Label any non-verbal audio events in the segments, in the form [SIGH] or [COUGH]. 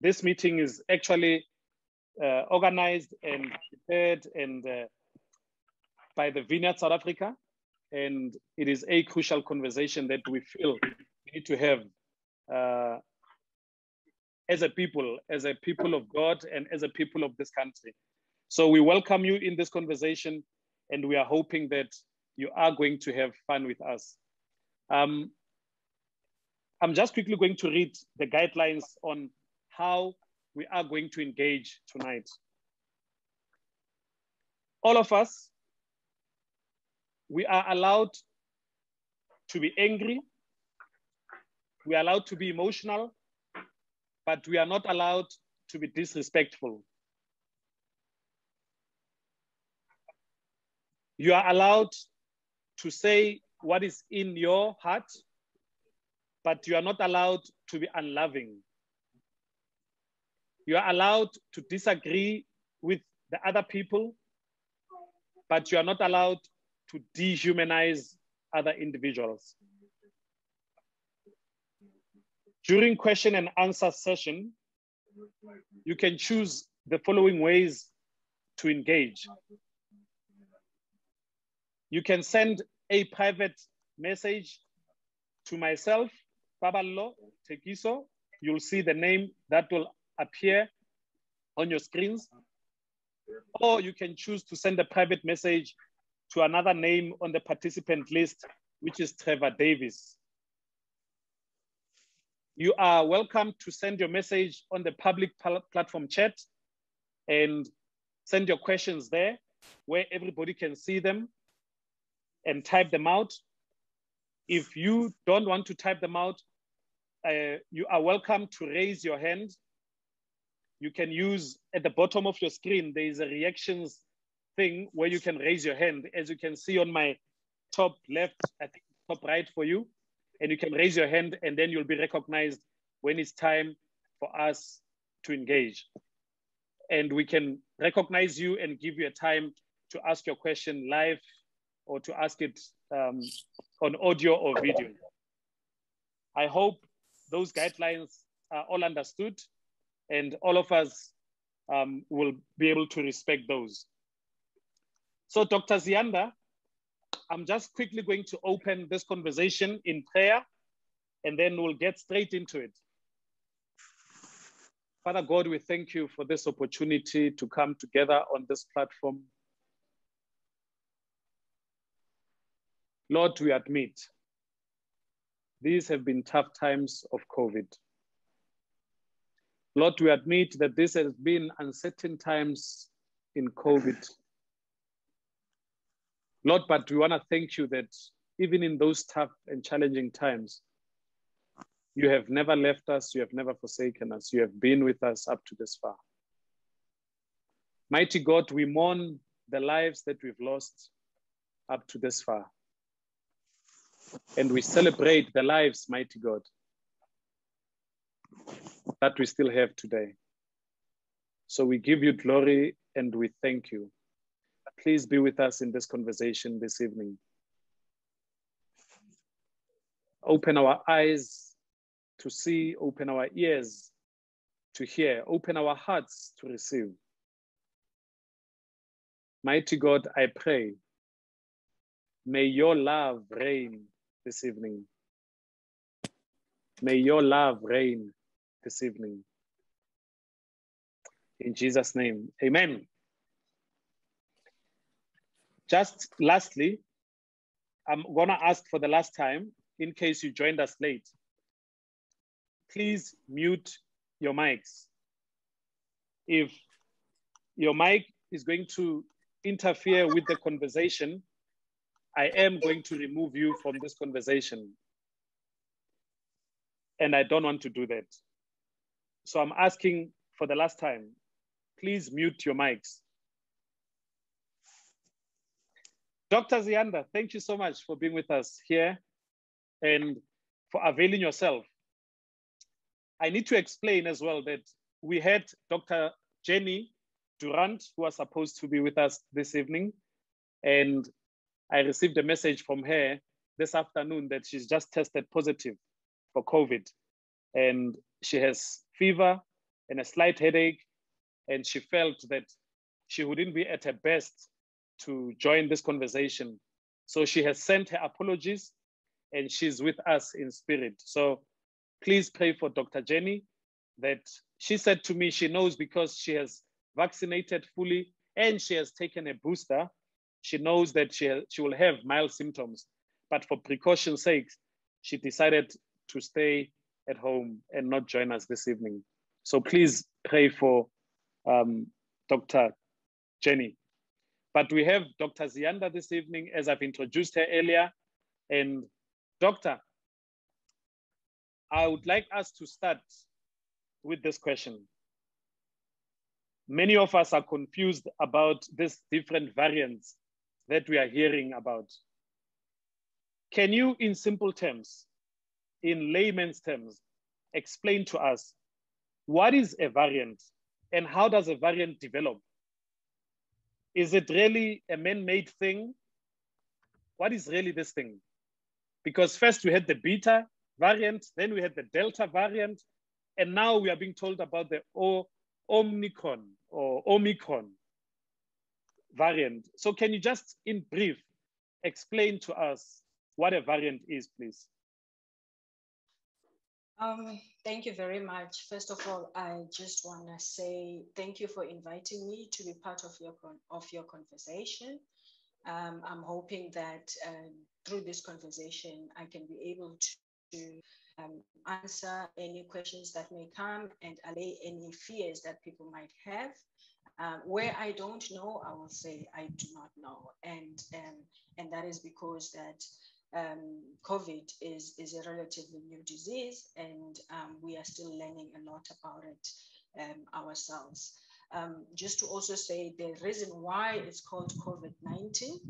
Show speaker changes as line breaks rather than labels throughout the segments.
this meeting is actually uh, organized and prepared and uh, by the Vineyard South Africa. And it is a crucial conversation that we feel we need to have uh, as a people, as a people of God and as a people of this country. So we welcome you in this conversation and we are hoping that you are going to have fun with us. Um, I'm just quickly going to read the guidelines on how we are going to engage tonight. All of us, we are allowed to be angry, we are allowed to be emotional, but we are not allowed to be disrespectful. You are allowed to say what is in your heart, but you are not allowed to be unloving. You are allowed to disagree with the other people, but you are not allowed to dehumanize other individuals. During question and answer session, you can choose the following ways to engage. You can send a private message to myself, Paballo Thekiso. You'll see the name that will appear on your screens. Or you can choose to send a private message to another name on the participant list, which is Trevor Davis. You are welcome to send your message on the public platform chat and send your questions there where everybody can see them and type them out. If you don't want to type them out, uh, you are welcome to raise your hand. You can use at the bottom of your screen, there is a reactions thing where you can raise your hand. As you can see on my top left, I think top right for you. And you can raise your hand and then you'll be recognized when it's time for us to engage. And we can recognize you and give you a time to ask your question live or to ask it um, on audio or video. I hope those guidelines are all understood and all of us um, will be able to respect those. So Dr. Ziyanda, I'm just quickly going to open this conversation in prayer and then we'll get straight into it. Father God, we thank you for this opportunity to come together on this platform Lord, we admit these have been tough times of COVID. Lord, we admit that this has been uncertain times in COVID. Lord, but we want to thank you that even in those tough and challenging times, you have never left us, you have never forsaken us, you have been with us up to this far. Mighty God, we mourn the lives that we've lost up to this far and we celebrate the lives, mighty God, that we still have today. So we give you glory and we thank you. Please be with us in this conversation this evening. Open our eyes to see, open our ears to hear, open our hearts to receive. Mighty God, I pray, may your love reign this evening. May your love reign this evening. In Jesus' name, amen. Just lastly, I'm going to ask for the last time, in case you joined us late, please mute your mics. If your mic is going to interfere with the conversation, I am going to remove you from this conversation. And I don't want to do that. So I'm asking for the last time, please mute your mics. Dr. Ziyanda, thank you so much for being with us here and for availing yourself. I need to explain as well that we had Dr. Jenny Durant, who was supposed to be with us this evening, and I received a message from her this afternoon that she's just tested positive for COVID and she has fever and a slight headache. And she felt that she wouldn't be at her best to join this conversation. So she has sent her apologies and she's with us in spirit. So please pray for Dr. Jenny that she said to me she knows because she has vaccinated fully and she has taken a booster. She knows that she, she will have mild symptoms, but for precaution's sake, she decided to stay at home and not join us this evening. So please pray for um, Dr. Jenny. But we have Dr. Ziyanda this evening, as I've introduced her earlier. And Doctor, I would like us to start with this question. Many of us are confused about these different variants that we are hearing about. Can you, in simple terms, in layman's terms, explain to us what is a variant and how does a variant develop? Is it really a man-made thing? What is really this thing? Because first we had the beta variant, then we had the delta variant, and now we are being told about the o Omicron or Omicron variant. So can you just in brief explain to us what a variant is, please?
Um, thank you very much. First of all, I just want to say thank you for inviting me to be part of your of your conversation. Um, I'm hoping that um, through this conversation, I can be able to um, answer any questions that may come and allay any fears that people might have. Um, where I don't know, I will say I do not know, and um, and that is because that um, COVID is, is a relatively new disease, and um, we are still learning a lot about it um, ourselves. Um, just to also say the reason why it's called COVID 19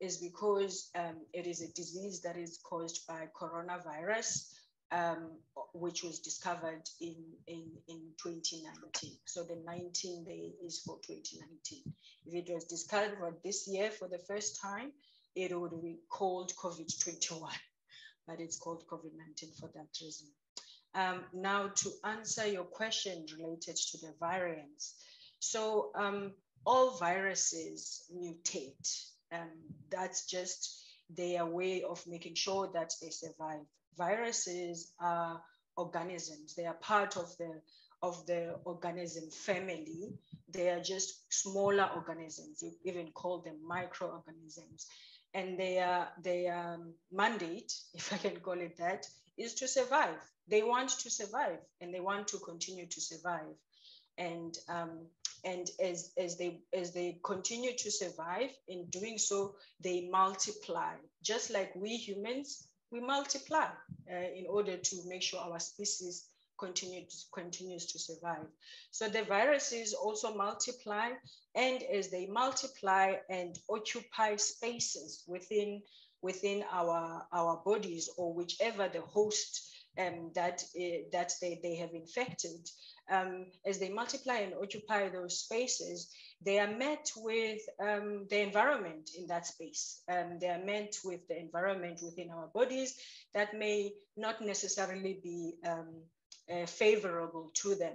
is because um, it is a disease that is caused by coronavirus. Um, which was discovered in, in, in 2019. So the 19 day is for 2019. If it was discovered this year for the first time, it would be called COVID 21, but it's called COVID 19 for that reason. Um, now, to answer your question related to the variants, so um, all viruses mutate. Um, that's just their way of making sure that they survive. Viruses are organisms; they are part of the of the organism family. They are just smaller organisms. You even call them microorganisms and their their um, mandate, [LAUGHS] if I can call it that, is to survive. They want to survive, and they want to continue to survive. And um, and as as they as they continue to survive, in doing so, they multiply. Just like we humans, we multiply uh, in order to make sure our species continues, continues to survive. So the viruses also multiply, and as they multiply and occupy spaces within, within our, our bodies or whichever the host um, that, uh, that they, they have infected, um, as they multiply and occupy those spaces, they are met with um, the environment in that space. Um, they are met with the environment within our bodies that may not necessarily be um, uh, favorable to them.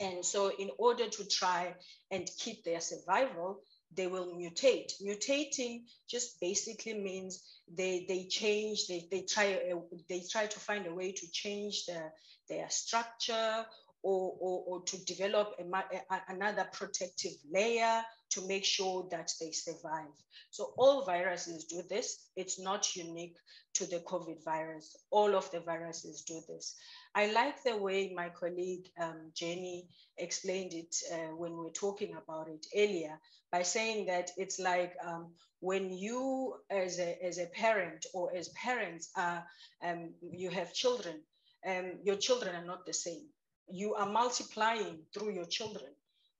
And so, in order to try and keep their survival, they will mutate. Mutating just basically means they they change. They they try uh, they try to find a way to change their their structure or, or, or to develop a, a, another protective layer to make sure that they survive. So all viruses do this. It's not unique to the COVID virus. All of the viruses do this. I like the way my colleague um, Jenny explained it uh, when we were talking about it earlier by saying that it's like um, when you as a, as a parent or as parents are, um, you have children, um, your children are not the same. You are multiplying through your children,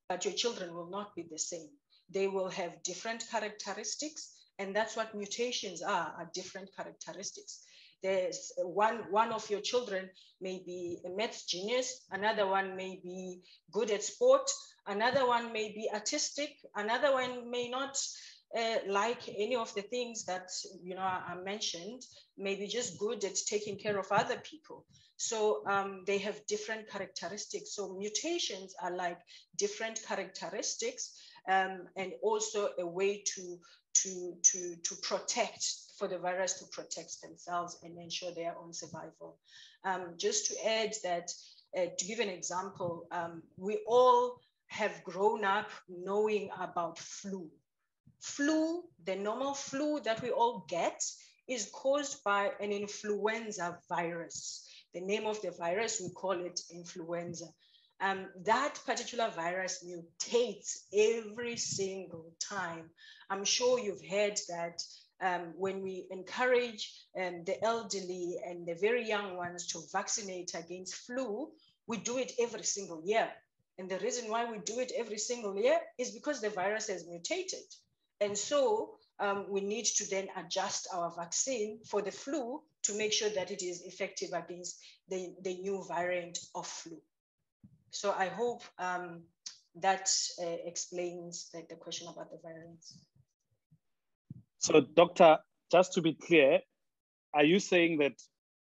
but your children will not be the same. They will have different characteristics, and that's what mutations are, are different characteristics there's one one of your children may be a math genius another one may be good at sport another one may be artistic another one may not uh, like any of the things that you know I mentioned, maybe just good at taking care of other people. So um, they have different characteristics. So mutations are like different characteristics um, and also a way to, to, to, to protect, for the virus to protect themselves and ensure their own survival. Um, just to add that, uh, to give an example, um, we all have grown up knowing about flu. Flu, the normal flu that we all get, is caused by an influenza virus. The name of the virus, we call it influenza. Um, that particular virus mutates every single time. I'm sure you've heard that um, when we encourage um, the elderly and the very young ones to vaccinate against flu, we do it every single year. And the reason why we do it every single year is because the virus has mutated. And so um, we need to then adjust our vaccine for the flu to make sure that it is effective against the, the new variant of flu. So I hope um, that uh, explains the, the question about the variants.
So doctor, just to be clear, are you saying that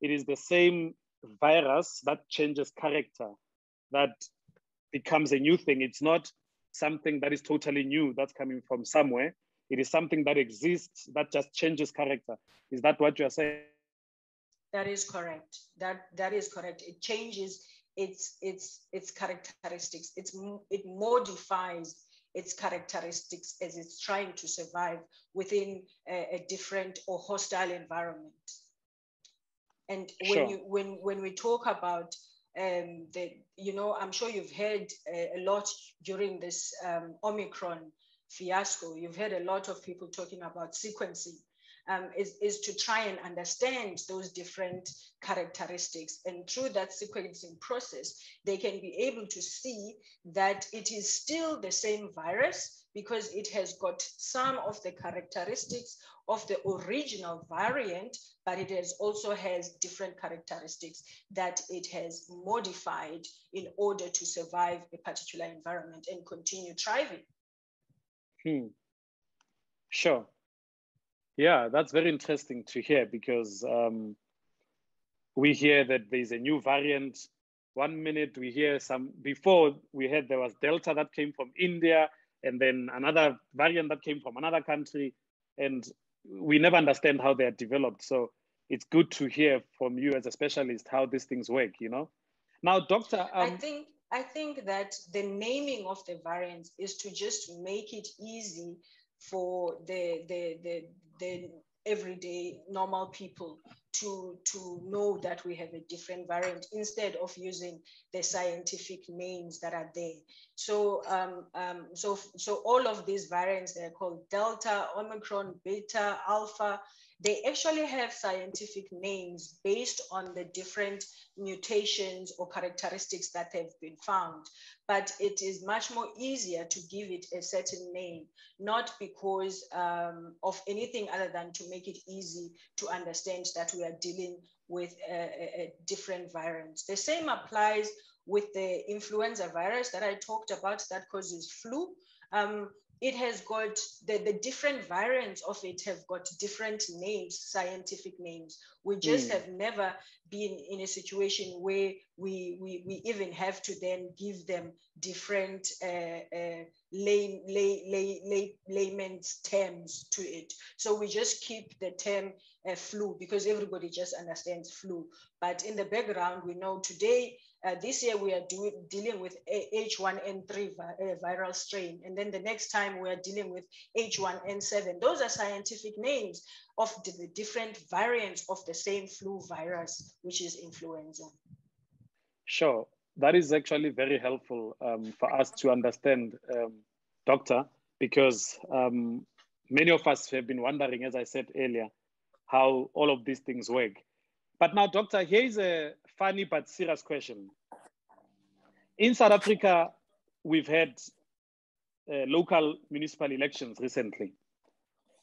it is the same virus that changes character, that becomes a new thing? It's not something that is totally new that's coming from somewhere. It is something that exists that just changes character. Is that what you are saying?
That is correct. That that is correct. It changes its its its characteristics. It's it modifies its characteristics as it's trying to survive within a, a different or hostile environment. And when sure. you when when we talk about um, the you know I'm sure you've heard a, a lot during this um, Omicron fiasco. You've heard a lot of people talking about sequencing um, is, is to try and understand those different characteristics. And through that sequencing process, they can be able to see that it is still the same virus because it has got some of the characteristics of the original variant, but it has also has different characteristics that it has modified in order to survive a particular environment and continue thriving.
Hmm. Sure. Yeah, that's very interesting to hear because um, we hear that there's a new variant. One minute we hear some, before we heard there was Delta that came from India, and then another variant that came from another country. And we never understand how they are developed. So it's good to hear from you as a specialist how these things work, you know? Now, doctor.
Um, I think I think that the naming of the variants is to just make it easy for the the the, the everyday normal people to to know that we have a different variant instead of using the scientific names that are there. So um, um, so so all of these variants they're called delta omicron beta alpha they actually have scientific names based on the different mutations or characteristics that have been found. But it is much more easier to give it a certain name, not because um, of anything other than to make it easy to understand that we are dealing with a, a, different variants. The same applies with the influenza virus that I talked about that causes flu. Um, it has got the, the different variants of it have got different names, scientific names. We just mm. have never been in a situation where we, we, we even have to then give them different uh, uh, lay, lay, lay, lay, layman's terms to it. So we just keep the term uh, flu because everybody just understands flu. But in the background, we know today uh, this year we are do, dealing with H1N3 vi uh, viral strain, and then the next time we are dealing with H1N7. Those are scientific names of the, the different variants of the same flu virus, which is influenza.
Sure, that is actually very helpful um, for us to understand, um, Doctor, because um, many of us have been wondering, as I said earlier, how all of these things work. But now, doctor, here is a funny but serious question. In South Africa, we've had uh, local municipal elections recently.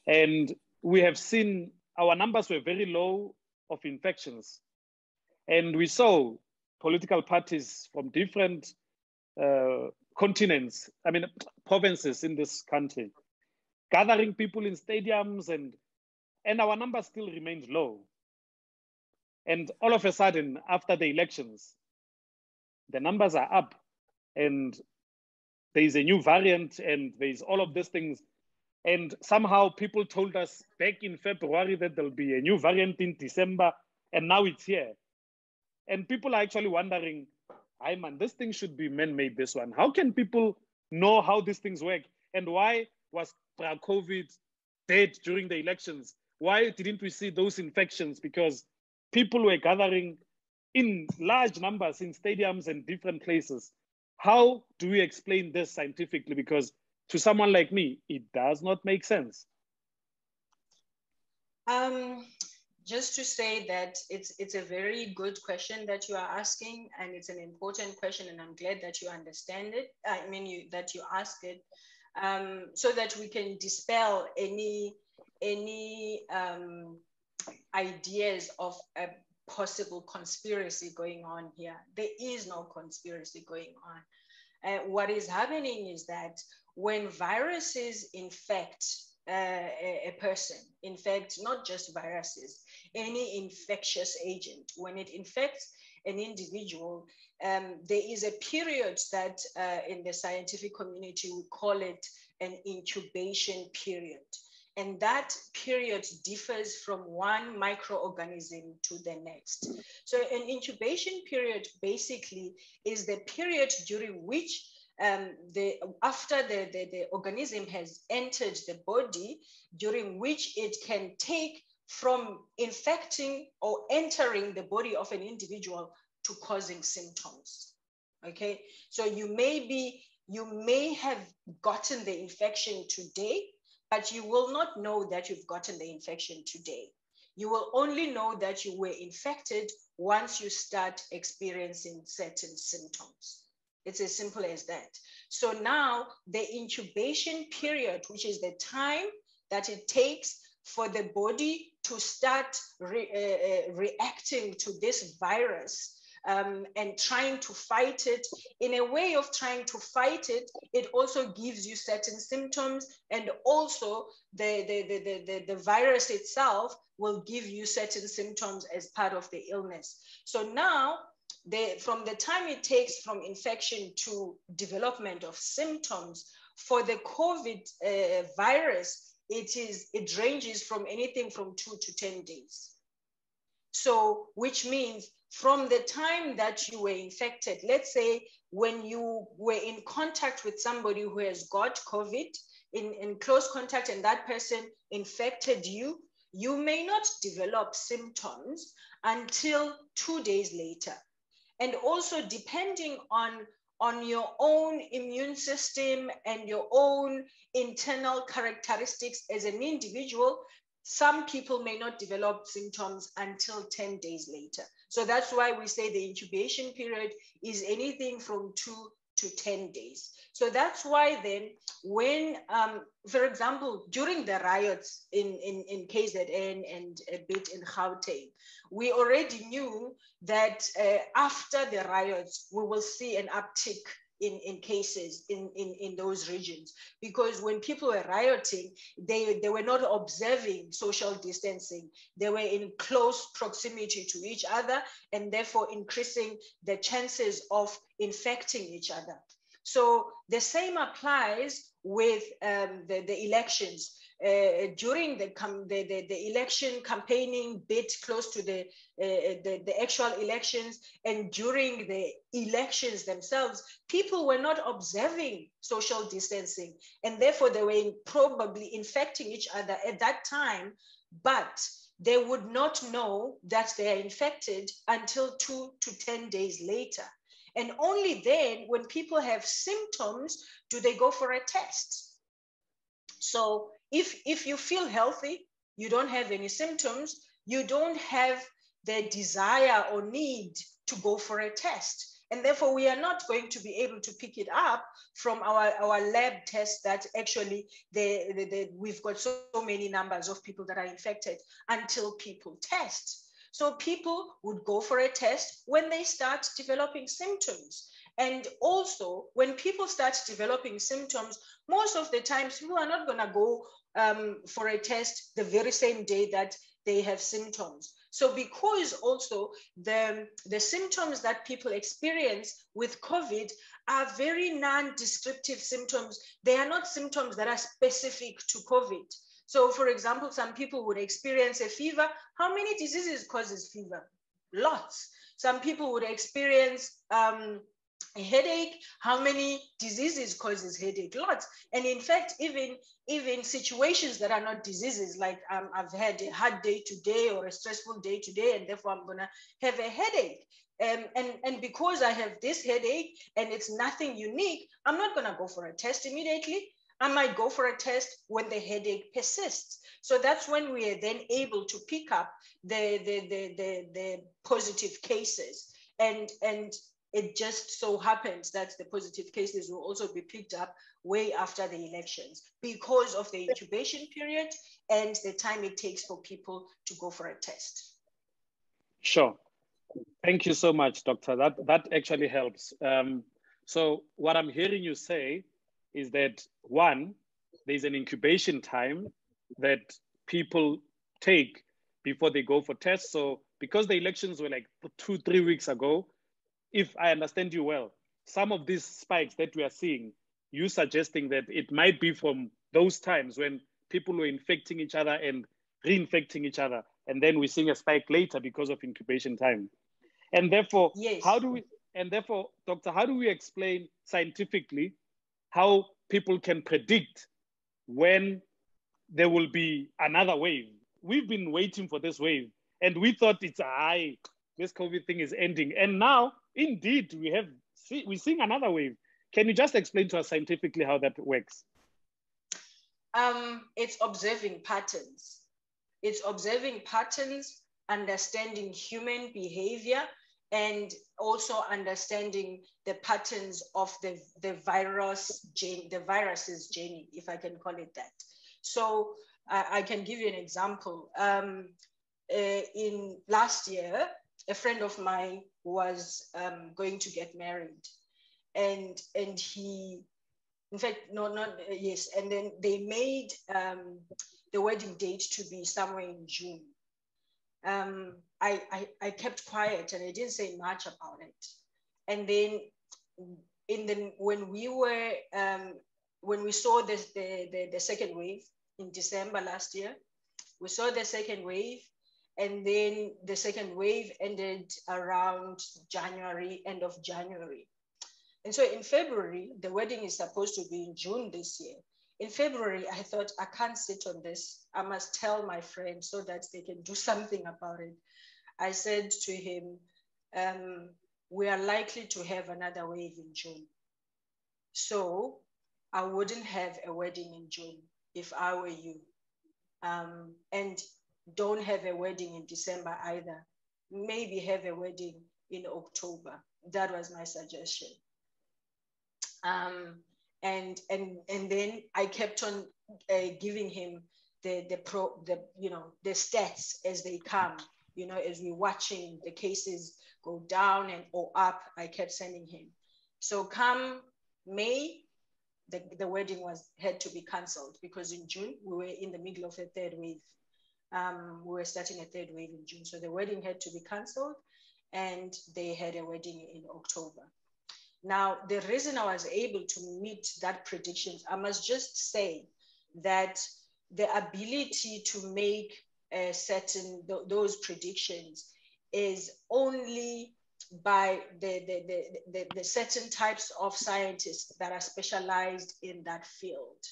And we have seen our numbers were very low of infections. And we saw political parties from different uh, continents, I mean, provinces in this country, gathering people in stadiums and and our numbers still remained low. And all of a sudden, after the elections, the numbers are up and there is a new variant and there's all of these things. And somehow people told us back in February that there'll be a new variant in December, and now it's here. And people are actually wondering, I man, this thing should be man-made, this one. How can people know how these things work? And why was COVID dead during the elections? Why didn't we see those infections? Because people were gathering in large numbers in stadiums and different places. How do we explain this scientifically? Because to someone like me, it does not make sense.
Um, just to say that it's it's a very good question that you are asking, and it's an important question, and I'm glad that you understand it. I mean, you, that you ask it, um, so that we can dispel any any um, ideas of a possible conspiracy going on here. There is no conspiracy going on. Uh, what is happening is that when viruses infect uh, a, a, person, in fact, not just viruses, any infectious agent, when it infects an individual, um, there is a period that uh, in the scientific community we call it an incubation period. And that period differs from one microorganism to the next. So an incubation period basically is the period during which um, the, after the, the, the organism has entered the body, during which it can take from infecting or entering the body of an individual to causing symptoms. Okay, so you may be, you may have gotten the infection today, but you will not know that you've gotten the infection today. You will only know that you were infected once you start experiencing certain symptoms. It's as simple as that. So now the incubation period, which is the time that it takes for the body to start re, uh, uh, reacting to this virus um, and trying to fight it. In a way of trying to fight it, it also gives you certain symptoms and also the, the, the, the, the, the virus itself will give you certain symptoms as part of the illness. So now the, from the time it takes from infection to development of symptoms for the COVID uh, virus, it is it ranges from anything from two to 10 days. So, which means from the time that you were infected, let's say when you were in contact with somebody who has got COVID, in, in close contact, and that person infected you, you may not develop symptoms until two days later. And also depending on on your own immune system and your own internal characteristics as an individual some people may not develop symptoms until 10 days later so that's why we say the incubation period is anything from 2 to 10 days. So that's why then when um, for example during the riots in, in, in KZN and a bit in Gauteng we already knew that uh, after the riots, we will see an uptick in, in cases in, in, in those regions. Because when people were rioting, they, they were not observing social distancing. They were in close proximity to each other and therefore increasing the chances of infecting each other. So the same applies with um, the, the elections uh, during the, the, the, the, election campaigning bit close to the, uh, the, the actual elections and during the elections themselves, people were not observing social distancing and therefore they were probably infecting each other at that time, but they would not know that they are infected until two to 10 days later. And only then, when people have symptoms, do they go for a test. So if if you feel healthy you don't have any symptoms you don't have the desire or need to go for a test. And therefore we are not going to be able to pick it up from our, our lab tests that actually the, the, the, we've got so many numbers of people that are infected until people test. So people would go for a test when they start developing symptoms and also, when people start developing symptoms, most of the times people are not going to go um, for a test the very same day that they have symptoms. So because also the, the symptoms that people experience with COVID are very non-descriptive symptoms. They are not symptoms that are specific to COVID. So for example, some people would experience a fever. How many diseases causes fever? Lots. Some people would experience um, a headache how many diseases causes headache? Lots. And in fact even even situations that are not diseases like um, i've had a hard day today or a stressful day today and therefore i'm gonna have a headache. Um, and and because i have this headache and it's nothing unique i'm not gonna go for a test immediately. I might go for a test when the headache persists. So that's when we are then able to pick up the the the the, the positive cases. And and it just so happens that the positive cases will also be picked up way after the elections because of the incubation period and the time it takes for people to go for a test.
Sure. Thank you so much, Doctor. That, that actually helps. Um, so what I'm hearing you say is that one, there's an incubation time that people take before they go for tests. So because the elections were like two, three weeks ago, if I understand you well, some of these spikes that we are seeing, you suggesting that it might be from those times when people were infecting each other and reinfecting each other, and then we're seeing a spike later because of incubation time. And therefore, yes. how do we? And therefore, doctor, how do we explain scientifically how people can predict when there will be another wave? We've been waiting for this wave, and we thought it's a high. This COVID thing is ending, and now Indeed, we have see, we're seeing another wave. Can you just explain to us scientifically how that works?
Um, it's observing patterns. It's observing patterns, understanding human behavior, and also understanding the patterns of the, the virus gene, the virus's journey, if I can call it that. So I, I can give you an example. Um, uh, in last year, a friend of mine was um, going to get married. And and he in fact no not uh, yes and then they made um, the wedding date to be somewhere in june. Um, I, I, I kept quiet and i didn't say much about it. And then in the when we were um, when we saw this the, the the second wave in december last year we saw the second wave and then the second wave ended around January, end of January. And so in February, the wedding is supposed to be in June this year. In February, I thought, I can't sit on this. I must tell my friends so that they can do something about it. I said to him, um, we are likely to have another wave in June. So I wouldn't have a wedding in June if I were you. Um, and don't have a wedding in December either. Maybe have a wedding in October. That was my suggestion. Um, and and and then I kept on uh, giving him the the pro the you know the stats as they come. You know, as we're watching the cases go down and or up, I kept sending him. So come May, the, the wedding was had to be cancelled because in June we were in the middle of a third wave um, we were starting a third wave in June. So the wedding had to be cancelled and they had a wedding in October. Now, the reason I was able to meet that prediction, I must just say that the ability to make certain th those predictions is only by the, the, the, the, the certain types of scientists that are specialized in that field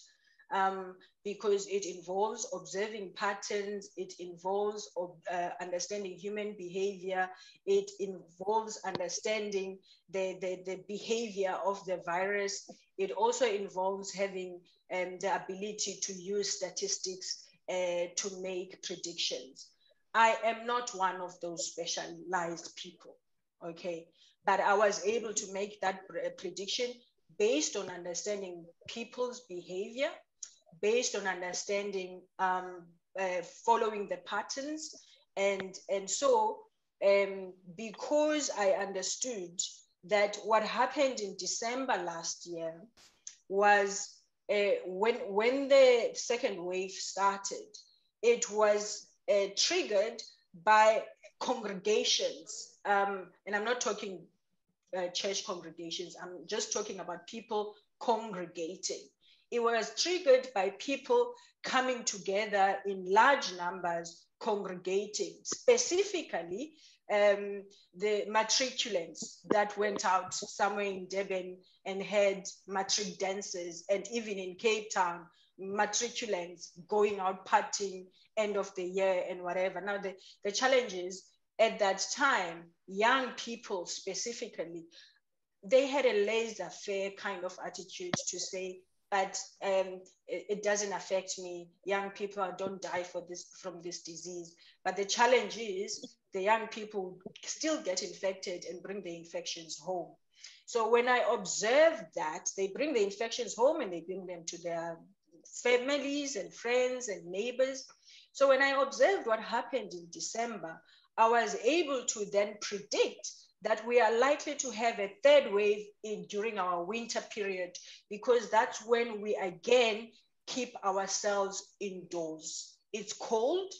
um, because it involves observing patterns, it involves uh, understanding human behavior, it involves understanding the, the, the, behavior of the virus. It also involves having um, the ability to use statistics uh, to make predictions. I am not one of those specialized people, okay? But I was able to make that prediction based on understanding people's behavior, based on understanding, um, uh, following the patterns. And, and so, um, because I understood that what happened in December last year was uh, when, when the second wave started, it was uh, triggered by congregations. Um, and I'm not talking uh, church congregations, I'm just talking about people congregating. It was triggered by people coming together in large numbers, congregating, specifically um, the matriculants that went out somewhere in Durban and had matric dances, and even in Cape Town, matriculants going out partying end of the year and whatever. Now, the, the challenge is at that time, young people specifically, they had a laissez faire kind of attitude to say, but um, it, it, doesn't affect me. Young people don't die for this from this disease. But the challenge is the young people still get infected and bring the infections home. So when I observe that, they bring the infections home and they bring them to their families and friends and neighbors. So when I observed what happened in December, I was able to then predict that we are likely to have a third wave in during our winter period because that's when we again keep ourselves indoors. It's cold.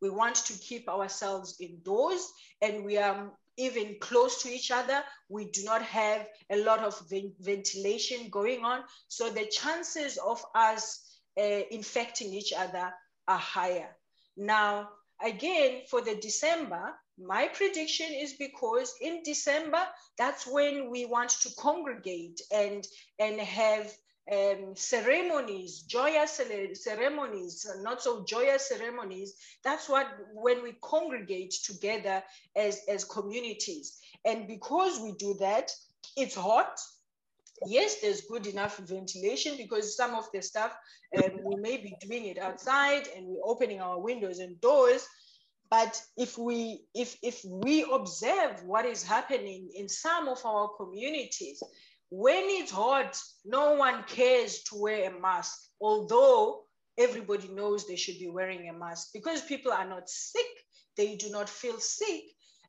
We want to keep ourselves indoors and we are even close to each other. We do not have a lot of ventilation going on. So the chances of us uh, infecting each other are higher. Now, again, for the December, my prediction is because in December, that's when we want to congregate and, and have um, ceremonies, joyous ceremonies, not so joyous ceremonies. That's what when we congregate together as, as communities. And because we do that, it's hot. Yes, there's good enough ventilation because some of the stuff um, we may be doing it outside and we're opening our windows and doors but if we if if we observe what is happening in some of our communities when it's hot no one cares to wear a mask although everybody knows they should be wearing a mask. Because people are not sick they do not feel sick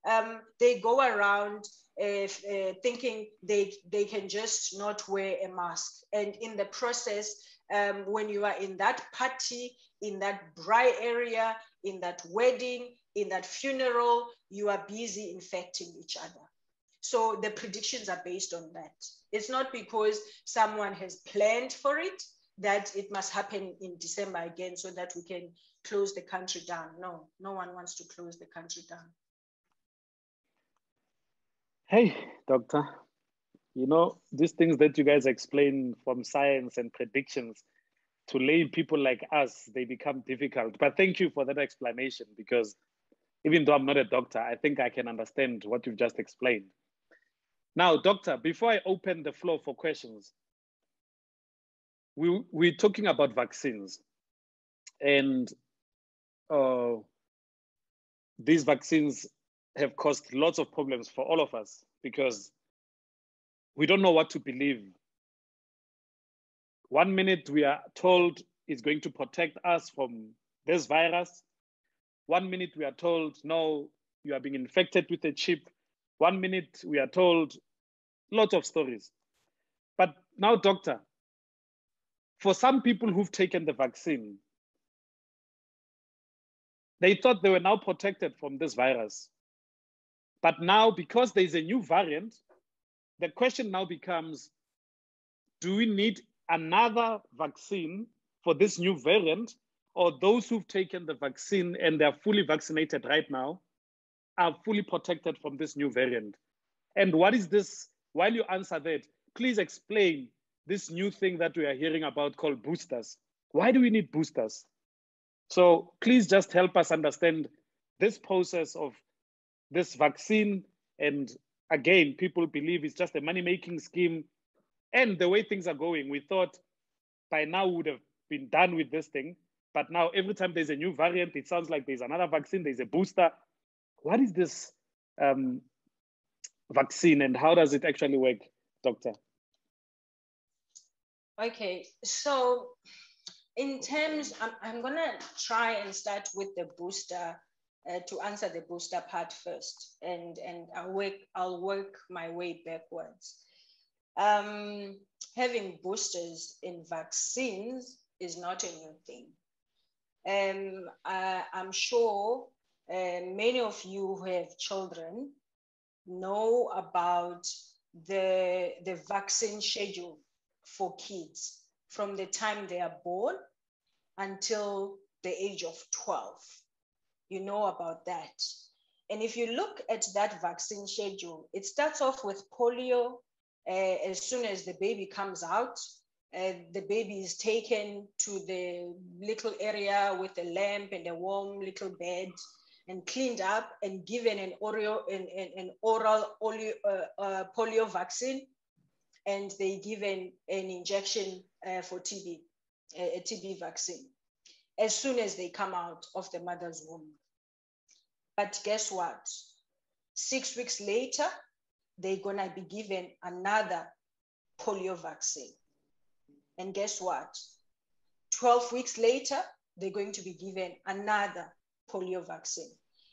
um, they go around uh, uh, thinking they they can just not wear a mask. And in the process um, when you are in that party in that bright area in that wedding, in that funeral, you are busy infecting each other. So the predictions are based on that. It's not because someone has planned for it that it must happen in December again so that we can close the country down. No, no one wants to close the country down.
Hey, doctor, you know, these things that you guys explain from science and predictions, to lay people like us, they become difficult. But thank you for that explanation because even though I'm not a doctor, I think I can understand what you've just explained. Now, doctor, before I open the floor for questions, we, we're talking about vaccines. And uh, these vaccines have caused lots of problems for all of us because we don't know what to believe one minute we are told it's going to protect us from this virus. One minute we are told, no, you are being infected with a chip. One minute we are told lots of stories. But now, doctor, for some people who've taken the vaccine, they thought they were now protected from this virus. But now, because there's a new variant, the question now becomes do we need another vaccine for this new variant, or those who've taken the vaccine and they're fully vaccinated right now are fully protected from this new variant? And what is this? While you answer that, please explain this new thing that we are hearing about called boosters. Why do we need boosters? So please just help us understand this process of this vaccine. And again, people believe it's just a money making scheme and the way things are going, we thought by now would have been done with this thing. But now every time there's a new variant, it sounds like there's another vaccine, there's a booster. What is this um, vaccine and how does it actually work, doctor?
Okay, so in terms, I'm, I'm gonna try and start with the booster uh, to answer the booster part first, and and I'll work I'll work my way backwards. Um, having boosters in vaccines is not a new thing. Um, I, I'm sure uh, many of you who have children know about the, the vaccine schedule for kids from the time they are born until the age of 12. You know about that. And if you look at that vaccine schedule, it starts off with polio as soon as the baby comes out. Uh, the baby is taken to the little area with a lamp and a warm little bed and cleaned up and given an, oral, an, an, an oral polio, uh, uh, polio vaccine. And they given an injection uh, for TB, a TB vaccine, as soon as they come out of the mother's womb. But guess what? Six weeks later, they're going to be given another polio vaccine. And guess what? 12 weeks later, they're going to be given another polio vaccine.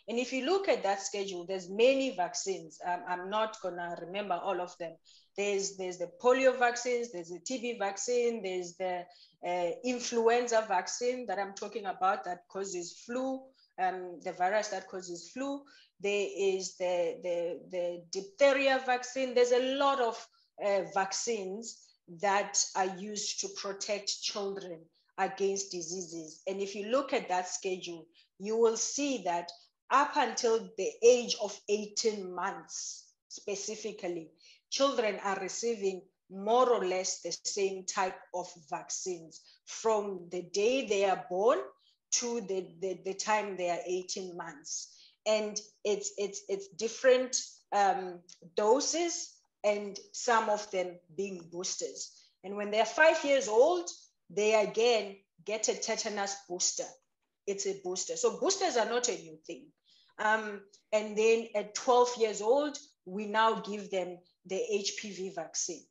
And if you look at that schedule, there's many vaccines. Um, I'm not gonna remember all of them. There's there's the polio vaccines, there's the TB vaccine, there's the uh, influenza vaccine that I'm talking about that causes flu, um, the virus that causes flu. There is the, the, the diphtheria vaccine. There's a lot of uh, vaccines that are used to protect children against diseases. And if you look at that schedule, you will see that up until the age of 18 months, specifically, children are receiving more or less the same type of vaccines from the day they are born to the, the, the time they are 18 months. And it's, it's, it's different um, doses and some of them being boosters. And when they're five years old, they again get a tetanus booster. It's a booster. So boosters are not a new thing. Um, and then at 12 years old, we now give them the HPV vaccine.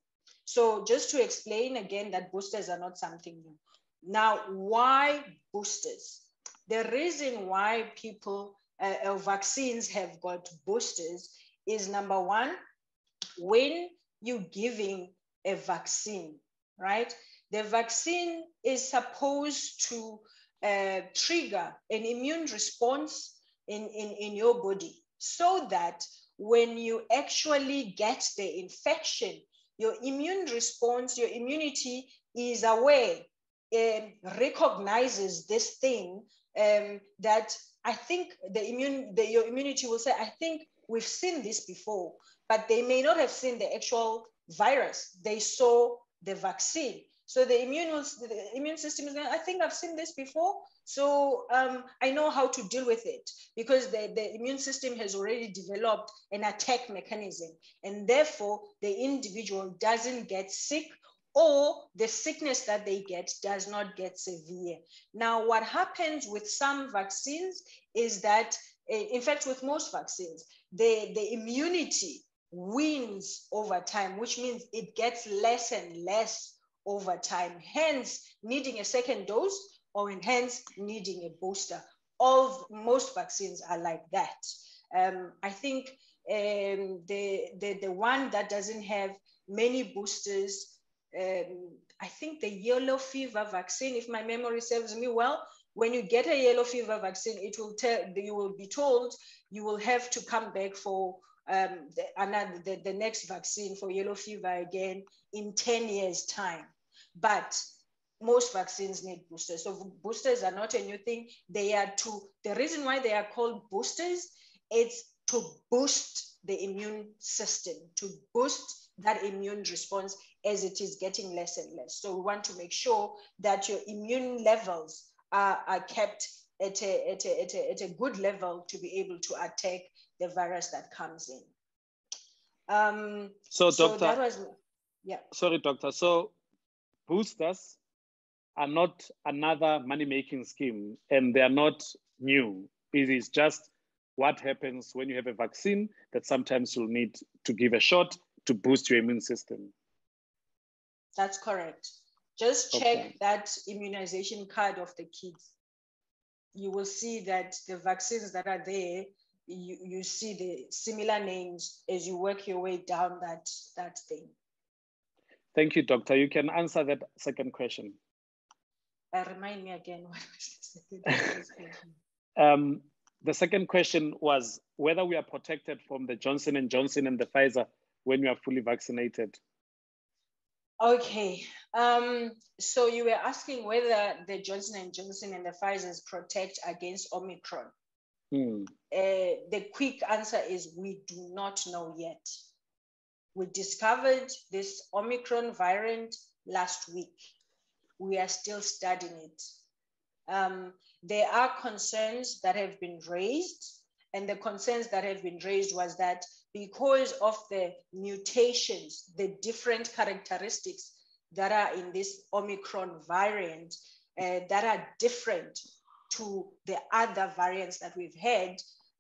So just to explain again that boosters are not something new. Now, why boosters? The reason why people, uh, uh, vaccines have got boosters is number one, when you're giving a vaccine, right? The vaccine is supposed to uh, trigger an immune response in, in, in your body so that when you actually get the infection, your immune response, your immunity is aware recognizes this thing um, that I think the immune, the, your immunity will say, I think we've seen this before, but they may not have seen the actual virus. They saw the vaccine. So the immune, the immune system is I think I've seen this before. So um, I know how to deal with it because the, the immune system has already developed an attack mechanism. And therefore, the individual doesn't get sick or the sickness that they get does not get severe. Now, what happens with some vaccines is that, eh, in fact, with most vaccines, the, the immunity wins over time, which means it gets less and less over time, hence needing a second dose or hence needing a booster. All most vaccines are like that. Um, I think um, the, the, the one that doesn't have many boosters um, I think the yellow fever vaccine, if my memory serves me well, when you get a yellow fever vaccine, it will tell you will be told you will have to come back for um, the, another the, the next vaccine for yellow fever again in 10 years time. But most vaccines need boosters. So boosters are not a new thing. They are to, the reason why they are called boosters, it's to boost the immune system, to boost that immune response as it is getting less and less. So we want to make sure that your immune levels are, are kept at a, at, a, at, a, at a good level to be able to attack the virus that comes in. Um,
so, doctor, so was, yeah. Sorry, doctor. So boosters are not another money-making scheme, and they are not new. It is just what happens when you have a vaccine that sometimes you'll need to give a shot to boost your immune system.
That's correct. Just check okay. that immunization card of the kids. You will see that the vaccines that are there, you, you see the similar names as you work your way down that, that thing.
Thank you, doctor. You can answer that second question.
Uh, remind me again [LAUGHS] what was the second [LAUGHS]
um, the second question was whether we are protected from the Johnson and Johnson and the Pfizer when we are fully vaccinated.
Okay, um, so you were asking whether the Johnson and Johnson and the Pfizer's protect against Omicron. Hmm. Uh, the quick answer is we do not know yet. We discovered this Omicron variant last week. We are still studying it. Um, there are concerns that have been raised, and the concerns that have been raised was that because of the mutations, the different characteristics that are in this Omicron variant uh, that are different to the other variants that we've had,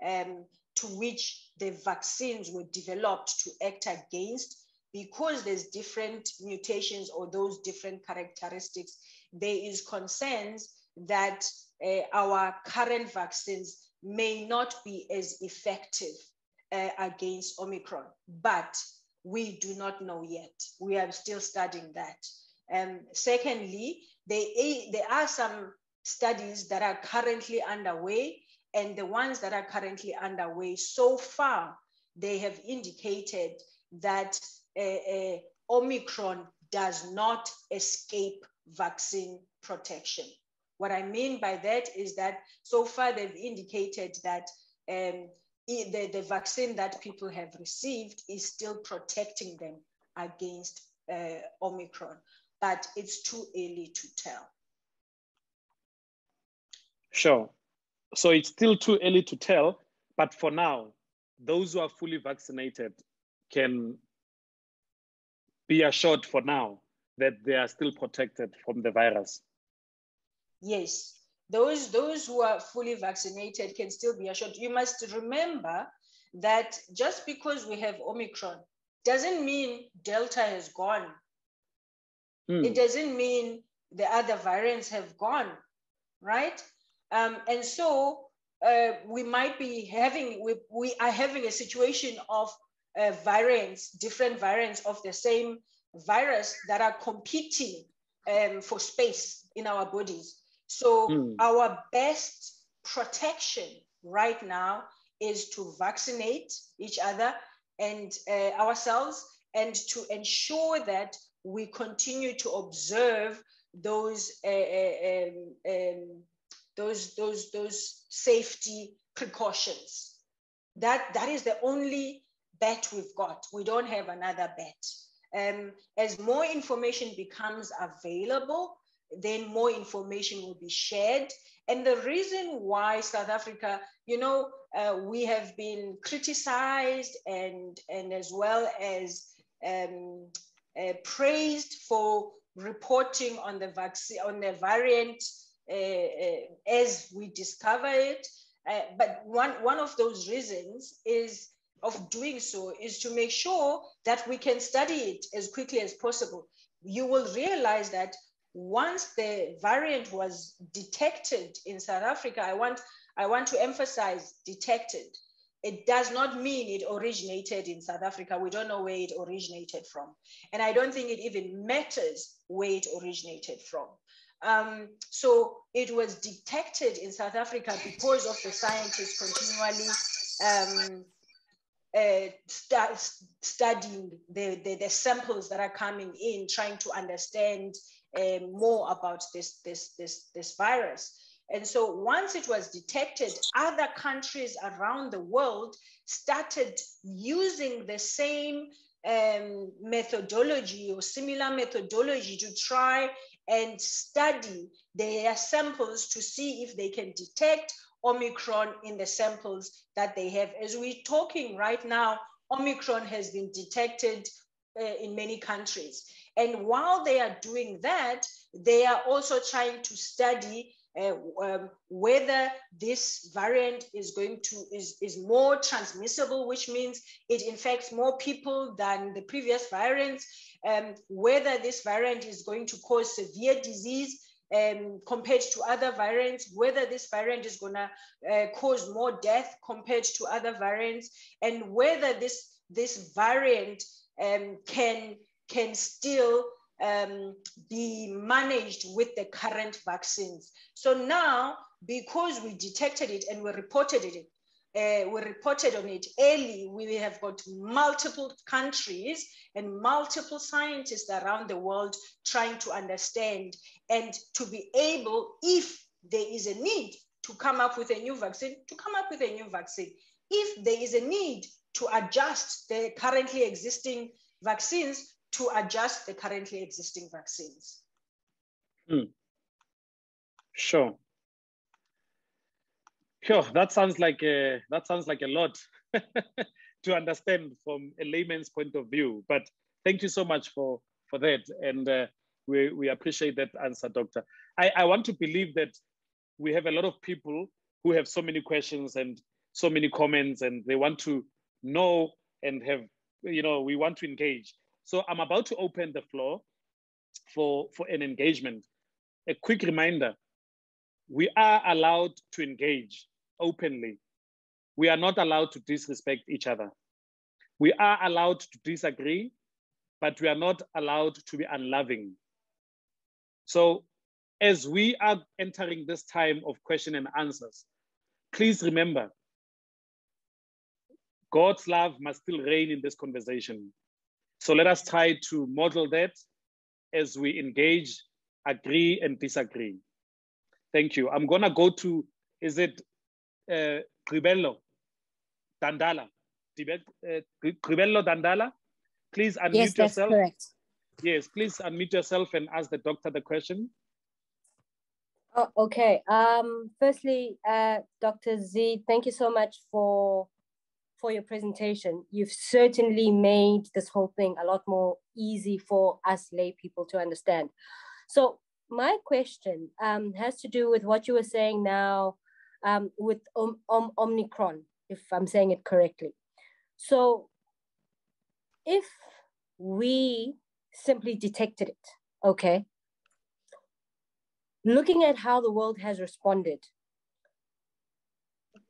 um, to which the vaccines were developed to act against, because there's different mutations or those different characteristics, there is concerns that uh, our current vaccines may not be as effective uh, against Omicron, but we do not know yet. We are still studying that. Um, secondly, they, there are some studies that are currently underway, and the ones that are currently underway so far, they have indicated that uh, uh, Omicron does not escape vaccine protection. What I mean by that is that so far they've indicated that um, the, the vaccine that people have received is still protecting them against uh, Omicron, but it's too early to tell.
Sure. So it's still too early to tell, but for now, those who are fully vaccinated can be assured for now that they are still protected from the virus.
Yes, those, those who are fully vaccinated can still be assured. You must remember that just because we have Omicron doesn't mean Delta has gone. Mm. It doesn't mean the other variants have gone, right? Um, and so uh, we might be having, we, we are having a situation of uh, variants, different variants of the same virus that are competing um, for space in our bodies. So mm. our best protection right now is to vaccinate each other and uh, ourselves and to ensure that we continue to observe those uh, uh, um, um, those those those safety precautions. That that is the only bet we've got. We don't have another bet. Um, as more information becomes available then more information will be shared. And the reason why South Africa, you know, uh, we have been criticized and, and as well as um, uh, praised for reporting on the vaccine, on the variant uh, uh as we discover it. Uh, but one, one of those reasons is of doing so is to make sure that we can study it as quickly as possible. You will realize that once the variant was detected in South Africa, I want, I want to emphasize detected. It does not mean it originated in South Africa. We don't know where it originated from. And I don't think it even matters where it originated from. Um, so it was detected in South Africa because of the scientists continually um, uh, start studying the, the, the, samples that are coming in, trying to understand uh, more about this, this, this, this virus. And so once it was detected, other countries around the world started using the same um, methodology or similar methodology to try and study their samples to see if they can detect Omicron in the samples that they have. As we're talking right now, Omicron has been detected uh, in many countries. And while they are doing that, they are also trying to study uh, um, whether this variant is going to is, is more transmissible, which means it infects more people than the previous variants, um, whether this variant is going to cause severe disease um, compared to other variants, whether this variant is gonna uh, cause more death compared to other variants, and whether this, this variant um, can can still um, be managed with the current vaccines. So now, because we detected it and we reported it, uh, we reported on it early. We have got multiple countries and multiple scientists around the world trying to understand and to be able, if there is a need to come up with a new vaccine, to come up with a new vaccine. If there is a need to adjust the currently existing vaccines, to adjust the currently existing vaccines.
Hmm. Sure. Sure, that sounds like a, that sounds like a lot [LAUGHS] to understand from a layman's point of view. But thank you so much for for that, and uh, we we appreciate that answer, Doctor. I, I want to believe that we have a lot of people who have so many questions and so many comments, and they want to know and have you know we want to engage. So I'm about to open the floor for for an engagement. A quick reminder: we are allowed to engage openly. We are not allowed to disrespect each other. We are allowed to disagree, but we are not allowed to be unloving. So as we are entering this time of question and answers, please remember, God's love must still reign in this conversation. So let us try to model that as we engage, agree, and disagree. Thank you. I'm gonna go to, is it uh, Gribello Dandala. Uh, Gribello Dandala, please unmute yes, that's yourself. Correct. Yes, please unmute yourself and ask the doctor the question.
Oh, okay. Um, firstly, uh, Dr. Z, thank you so much for for your presentation. You've certainly made this whole thing a lot more easy for us lay people to understand. So my question um, has to do with what you were saying now um, with om, om, Omicron, if I'm saying it correctly. So if we simply detected it, okay, looking at how the world has responded,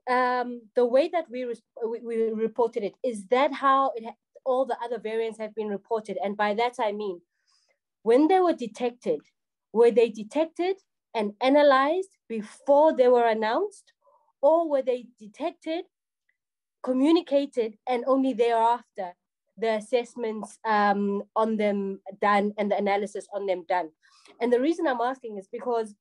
um, the way that we, we, we, reported it, is that how it all the other variants have been reported? And by that I mean, when they were detected, were they detected and analyzed before they were announced, or were they detected, communicated, and only thereafter the assessments um, on them done and the analysis on them done? And the reason I'm asking is because,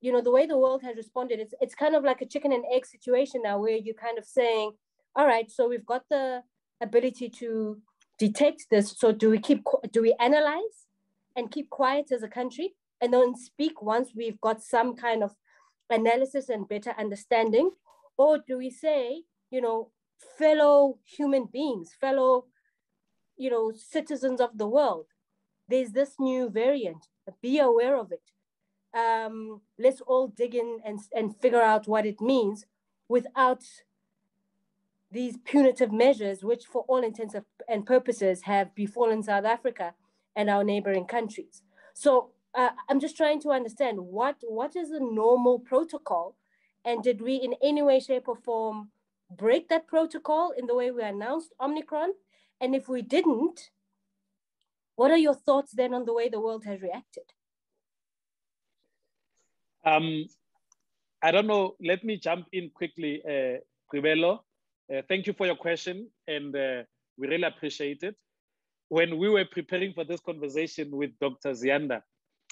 you know, the way the world has responded, it's, it's kind of like a chicken and egg situation now where you're kind of saying, all right, so we've got the ability to detect this. So do we keep, do we analyze and keep quiet as a country? And then speak once we've got some kind of analysis and better understanding? Or do we say, you know, fellow human beings, fellow, you know, citizens of the world, there's this new variant, be aware of it. Um, let's all dig in and, and figure out what it means without these punitive measures, which for all intents and purposes have befallen South Africa and our neighboring countries. So uh, I'm just trying to understand what what is the normal protocol, and did we in any way, shape, or form break that protocol in the way we announced Omicron? And if we didn't, what are your thoughts then on the way the world has reacted?
Um, I don't know. Let me jump in quickly, uh, Uh, thank you for your question, and uh, we really appreciate it. When we were preparing for this conversation with Dr. Ziyanda,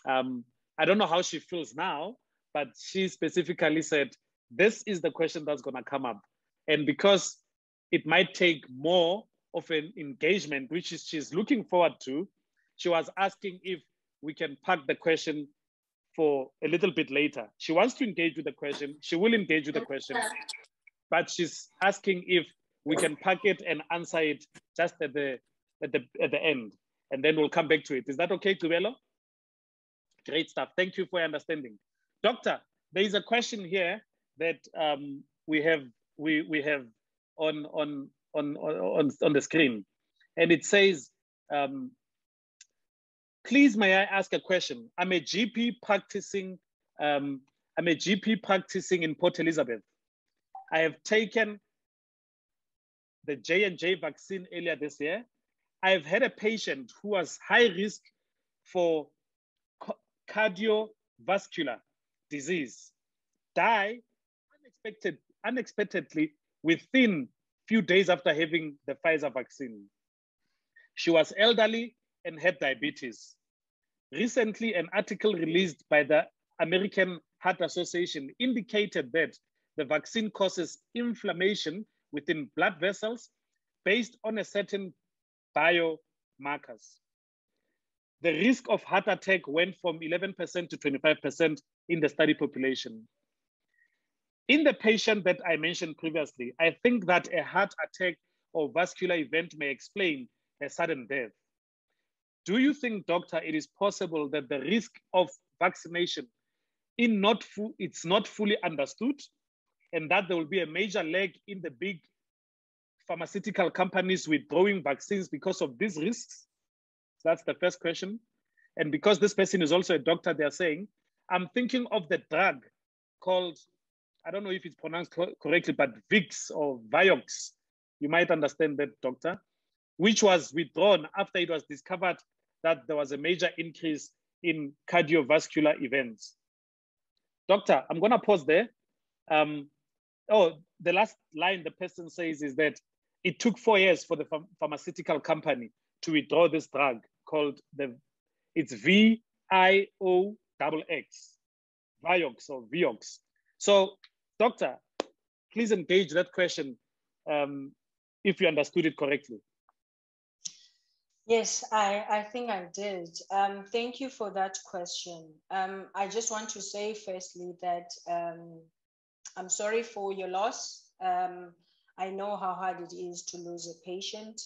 um, I don't know how she feels now, but she specifically said, this is the question that's going to come up. And because it might take more of an engagement, which is, she's looking forward to, she was asking if we can park the question for a little bit later. She wants to engage with the question. She will engage with the question, but she's asking if we can pack it and answer it just at the at the at the end, and then we'll come back to it. Is that okay, Tubelo? Great stuff. Thank you for your understanding. Doctor, there is a question here that um, we have we, we have on, on, on, on, on the screen. And it says, um, please may I ask a question? I'm a GP practicing, um, I'm a GP practicing in Port Elizabeth. I have taken the J&J vaccine earlier this year. I've had a patient who was high risk for cardiovascular disease die unexpected, unexpectedly within a few days after having the Pfizer vaccine. She was elderly and had diabetes. Recently, an article released by the American Heart Association indicated that the vaccine causes inflammation within blood vessels based on a certain biomarkers. The risk of heart attack went from 11% to 25% in the study population. In the patient that I mentioned previously, I think that a heart attack or vascular event may explain a sudden death. Do you think, doctor, it is possible that the risk of vaccination in not it's not fully understood and that there will be a major lag in the big pharmaceutical companies withdrawing vaccines because of these risks? That's the first question. And because this person is also a doctor, they're saying, I'm thinking of the drug called, I don't know if it's pronounced co correctly, but VIX or Vioxx. You might understand that, doctor, which was withdrawn after it was discovered that there was a major increase in cardiovascular events. Doctor, I'm gonna pause there. Um, oh, the last line the person says is that it took four years for the ph pharmaceutical company to withdraw this drug called the, it's V-I-O double X, V-I-O-X, or Viox. So doctor, please engage that question um, if you understood it correctly.
Yes, I, I think I did. Um, thank you for that question. Um, I just want to say firstly that um, I'm sorry for your loss. Um, I know how hard it is to lose a patient.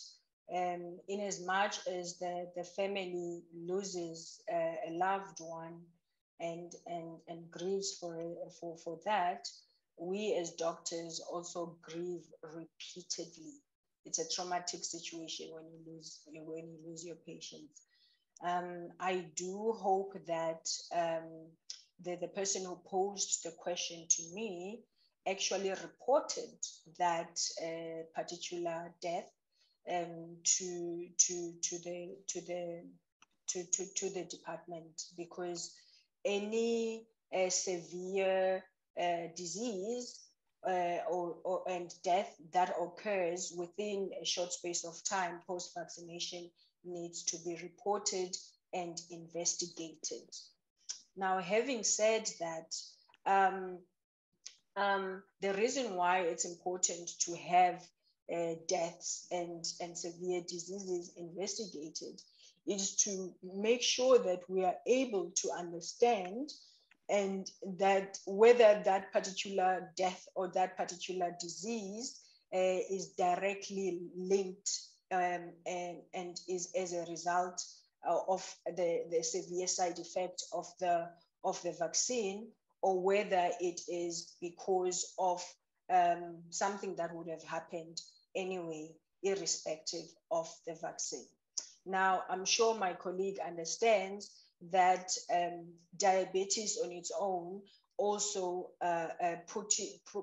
Um, in as much as the, the family loses uh, a loved one and, and, and grieves for, for, for that, we as doctors also grieve repeatedly. It's a traumatic situation when you lose, when you lose your patients. Um, I do hope that um, the, the person who posed the question to me actually reported that uh, particular death um, to to to the to the to, to, to the department because any uh, severe uh, disease uh, or, or, and death that occurs within a short space of time post vaccination needs to be reported and investigated. Now, having said that, um, um, the reason why it's important to have uh, deaths and, and severe diseases investigated is to make sure that we are able to understand and that whether that particular death or that particular disease uh, is directly linked um, and, and is as a result uh, of the, the severe side effect of the, of the vaccine or whether it is because of um, something that would have happened anyway, irrespective of the vaccine. Now, I'm sure my colleague understands that um, diabetes on its own also uh, uh, put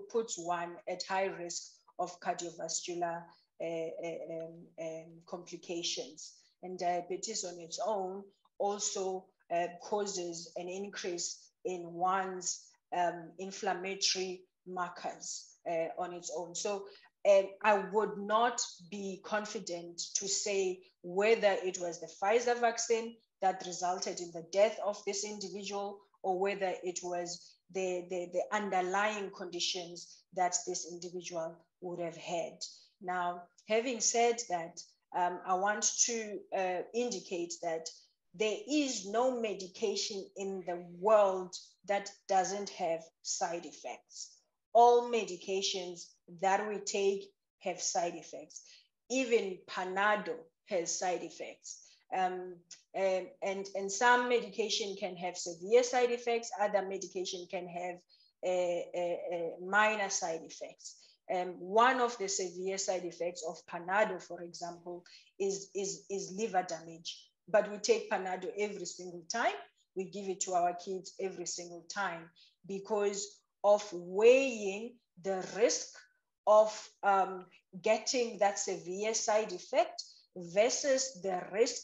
puts one at high risk of cardiovascular uh, uh, um, um, complications. And diabetes on its own also uh, causes an increase in one's um, inflammatory markers uh, on its own. So um, I would not be confident to say whether it was the Pfizer vaccine that resulted in the death of this individual or whether it was the, the, the underlying conditions that this individual would have had. Now, having said that, um, I want to uh, indicate that there is no medication in the world that doesn't have side effects. All medications that we take have side effects. Even Panado has side effects. Um, and, and, and some medication can have severe side effects, other medication can have a, a, a minor side effects. Um, one of the severe side effects of Panado, for example, is, is, is liver damage. But we take Panado every single time. We give it to our kids every single time because of weighing the risk of um, getting that severe side effect versus the risk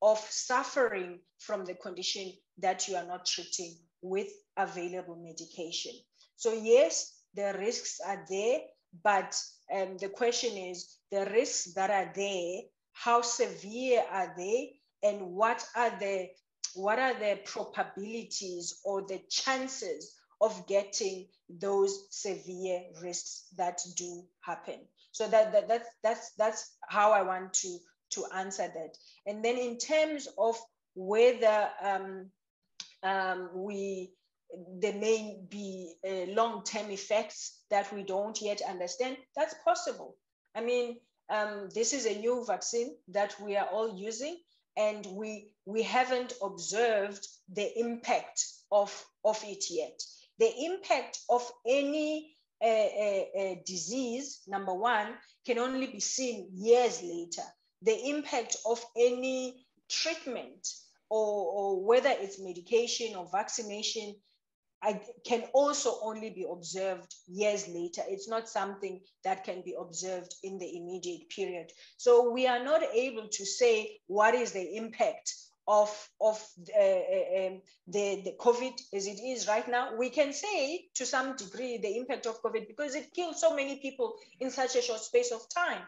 of suffering from the condition that you are not treating with available medication. So yes, the risks are there, but um, the question is the risks that are there, how severe are they, and what are the what are the probabilities or the chances of getting those severe risks that do happen? So that, that that's that's that's how I want to to answer that. And then in terms of whether um, um, we there may be uh, long-term effects that we don't yet understand. That's possible. I mean, um, this is a new vaccine that we are all using, and we we haven't observed the impact of of it yet. The impact of any uh, uh, disease, number one, can only be seen years later. The impact of any treatment or, or whether it's medication or vaccination I can also only be observed years later. It's not something that can be observed in the immediate period. So we are not able to say what is the impact of, of uh, uh, um, the, the COVID as it is right now. We can say to some degree the impact of COVID because it killed so many people in such a short space of time.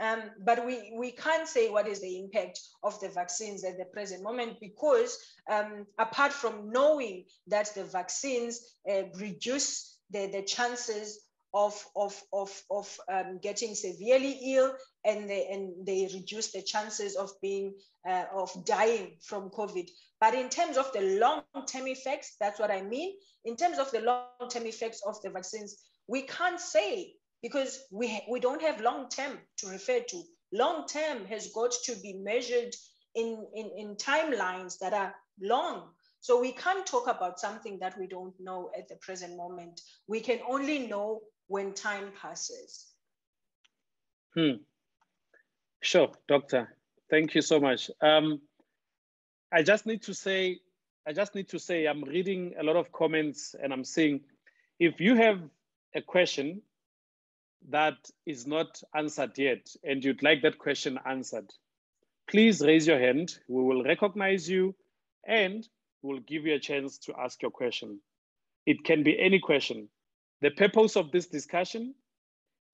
Um, but we, we can't say what is the impact of the vaccines at the present moment because um, apart from knowing that the vaccines uh, reduce the, the chances of, of, of, of um, getting severely ill and they, and they reduce the chances of being uh, of dying from COVID. But in terms of the long-term effects, that's what I mean. In terms of the long-term effects of the vaccines, we can't say because we, we don't have long term to refer to. Long term has got to be measured in, in, in timelines that are long. So we can't talk about something that we don't know at the present moment. We can only know when time passes.
Hmm. Sure, doctor. Thank you so much. Um, I just need to say, I just need to say, I'm reading a lot of comments and I'm seeing, if you have a question, that is not answered yet and you'd like that question answered, please raise your hand. We will recognize you and we'll give you a chance to ask your question. It can be any question. The purpose of this discussion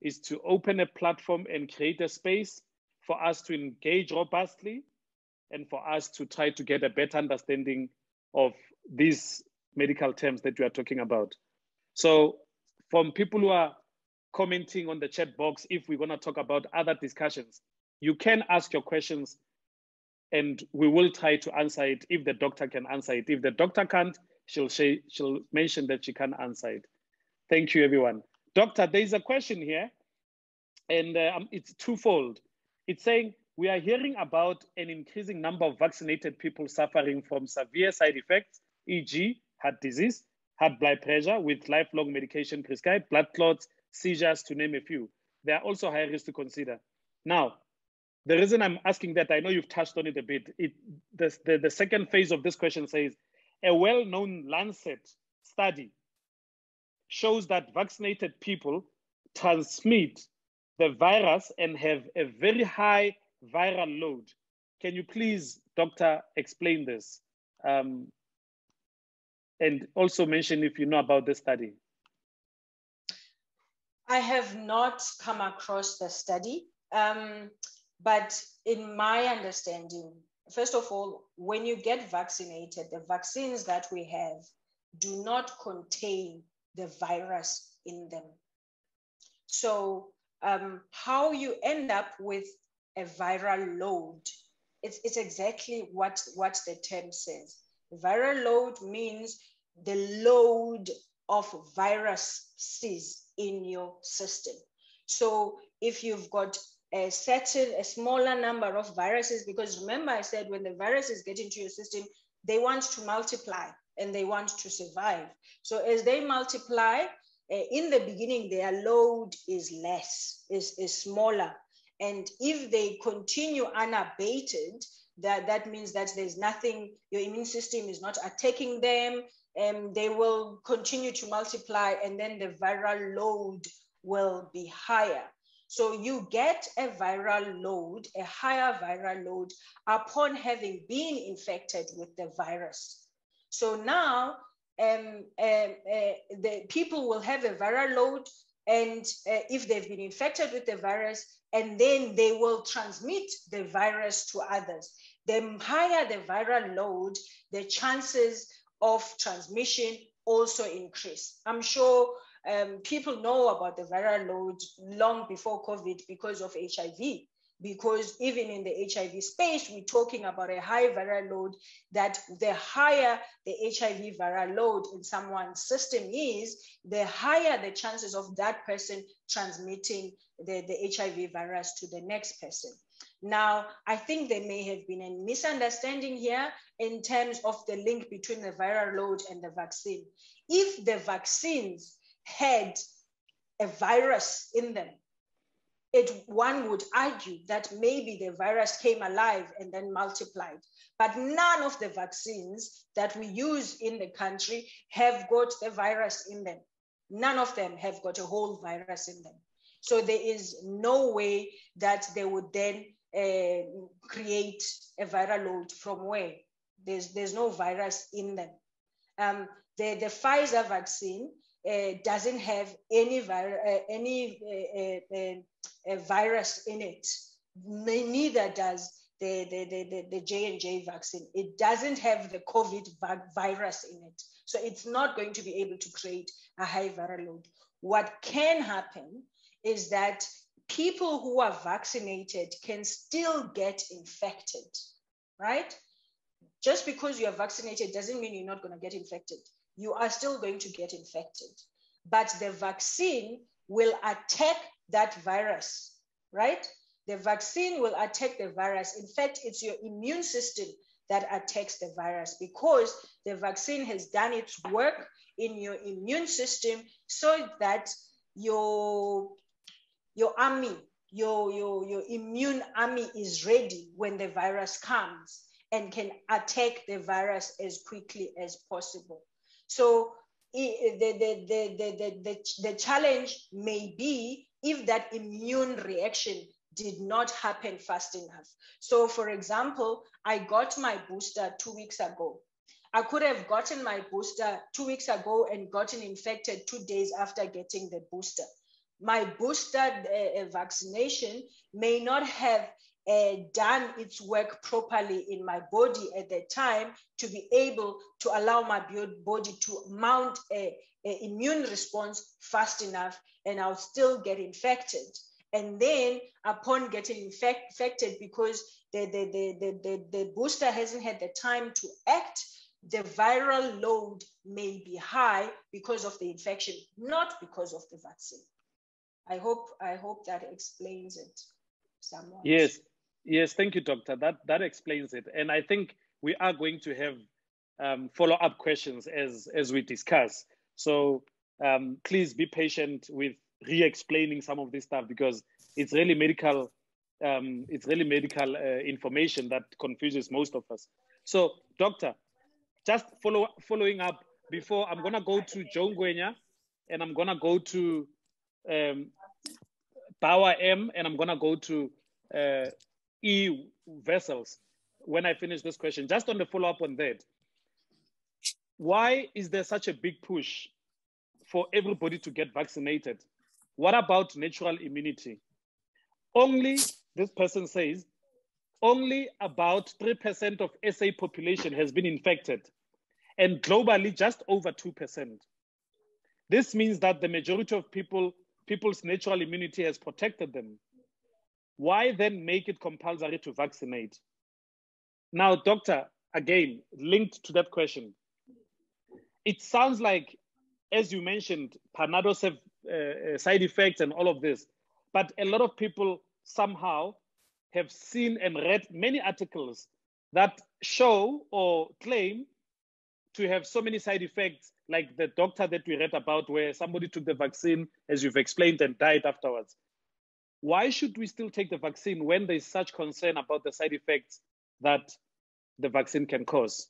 is to open a platform and create a space for us to engage robustly and for us to try to get a better understanding of these medical terms that we are talking about. So from people who are commenting on the chat box if we're going to talk about other discussions. You can ask your questions and we will try to answer it if the doctor can answer it. If the doctor can't, she'll, she'll mention that she can't answer it. Thank you, everyone. Doctor, there's a question here, and uh, um, it's twofold. It's saying, we are hearing about an increasing number of vaccinated people suffering from severe side effects, e.g., heart disease, high blood pressure with lifelong medication prescribed, blood clots, seizures, to name a few. They are also high risk to consider. Now, the reason I'm asking that, I know you've touched on it a bit. It, the, the, the second phase of this question says, a well-known Lancet study shows that vaccinated people transmit the virus and have a very high viral load. Can you please, doctor, explain this? Um, and also mention if you know about the study.
I have not come across the study, um, but in my understanding, first of all, when you get vaccinated, the vaccines that we have do not contain the virus in them. So, um, how you end up with a viral load, it's, it's exactly what, what the term says. Viral load means the load of viruses in your system. So if you've got a certain, a smaller number of viruses, because remember I said when the viruses get into your system, they want to multiply and they want to survive. So as they multiply, uh, in the beginning, their load is less, is, is smaller. And if they continue unabated, that, that means that there's nothing, your immune system is not attacking them, and they will continue to multiply and then the viral load will be higher. So you get a viral load, a higher viral load upon having been infected with the virus. So now um, uh, uh, the people will have a viral load and uh, if they've been infected with the virus, and then they will transmit the virus to others. The higher the viral load, the chances of transmission also increase. I'm sure um, people know about the viral load long before COVID because of HIV. Because even in the HIV space, we're talking about a high viral load, that the higher the HIV viral load in someone's system is, the higher the chances of that person transmitting the, the HIV virus to the next person. Now, I think there may have been a misunderstanding here in terms of the link between the viral load and the vaccine. If the vaccines had a virus in them, it one would argue that maybe the virus came alive and then multiplied. But none of the vaccines that we use in the country have got the virus in them. None of them have got a whole virus in them. So there is no way that they would then uh, create a viral load from where there's there's no virus in them. Um, the the Pfizer vaccine uh, doesn't have any vir- uh, any uh, uh, uh, virus in it. Neither does the the the the J and J vaccine. It doesn't have the COVID virus in it, so it's not going to be able to create a high viral load. What can happen is that people who are vaccinated can still get infected, right? Just because you are vaccinated doesn't mean you're not going to get infected. You are still going to get infected. But the vaccine will attack that virus, right? The vaccine will attack the virus. In fact, it's your immune system that attacks the virus because the vaccine has done its work in your immune system so that your your army, your, your, your immune army is ready when the virus comes and can attack the virus as quickly as possible. So the, the, the, the, the, the, challenge may be if that immune reaction did not happen fast enough. So for example, I got my booster two weeks ago. I could have gotten my booster two weeks ago and gotten infected two days after getting the booster my booster uh, vaccination may not have uh, done its work properly in my body at the time to be able to allow my body to mount a, a immune response fast enough and I'll still get infected. And then upon getting infect, infected, because the, the, the, the, the, the booster hasn't had the time to act, the viral load may be high because of the infection, not because of the vaccine. I hope I hope that explains it somewhat.
Yes, yes, thank you, doctor. That that explains it, and I think we are going to have um, follow up questions as as we discuss. So um, please be patient with re-explaining some of this stuff because it's really medical. Um, it's really medical uh, information that confuses most of us. So, doctor, just follow following up before I'm gonna go to Joe Ngwenya and I'm gonna go to um, Power M, and I'm gonna go to uh, E vessels when I finish this question. Just on the follow up on that, why is there such a big push for everybody to get vaccinated? What about natural immunity? Only, this person says, only about 3% of SA population has been infected, and globally, just over 2%. This means that the majority of people people's natural immunity has protected them. Why then make it compulsory to vaccinate? Now, doctor, again, linked to that question, it sounds like, as you mentioned, Panados have uh, uh, side effects and all of this, but a lot of people somehow have seen and read many articles that show or claim to have so many side effects like the doctor that we read about where somebody took the vaccine, as you've explained, and died afterwards. Why should we still take the vaccine when there's such concern about the side effects that the vaccine can cause?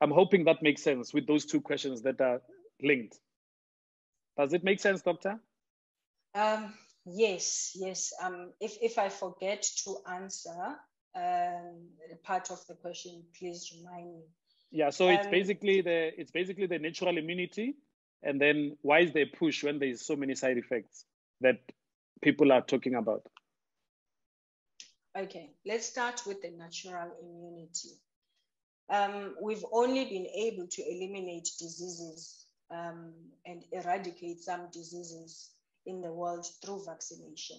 I'm hoping that makes sense with those two questions that are linked. Does it make sense, doctor?
Um, Yes, yes. Um, if, if I forget to answer um, part of the question, please remind me.
Yeah, so it's um, basically the it's basically the natural immunity, and then why is there push when there's so many side effects that people are talking about?
Okay, let's start with the natural immunity. Um, we've only been able to eliminate diseases um, and eradicate some diseases in the world through vaccination.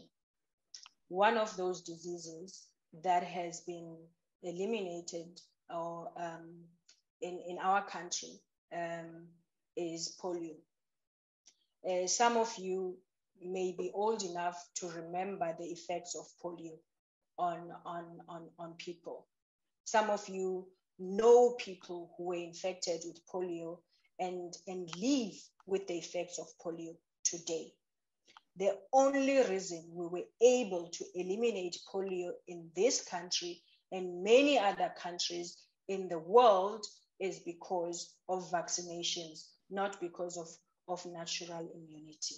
One of those diseases that has been eliminated or um, in, in our country um, is polio. Uh, some of you may be old enough to remember the effects of polio on, on, on, on people. Some of you know people who were infected with polio and, and live with the effects of polio today. The only reason we were able to eliminate polio in this country and many other countries in the world is because of vaccinations, not because of, of natural immunity.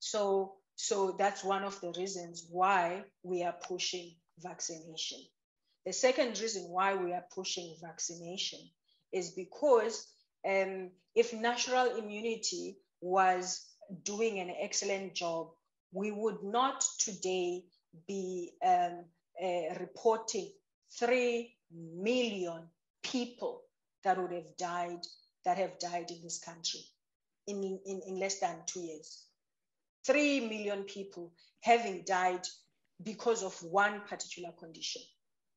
So, so that's one of the reasons why we are pushing vaccination. The second reason why we are pushing vaccination is because um, if natural immunity was doing an excellent job, we would not today be um, uh, reporting 3 million people that would have died, that have died in this country in, in, in less than two years. 3 million people having died because of one particular condition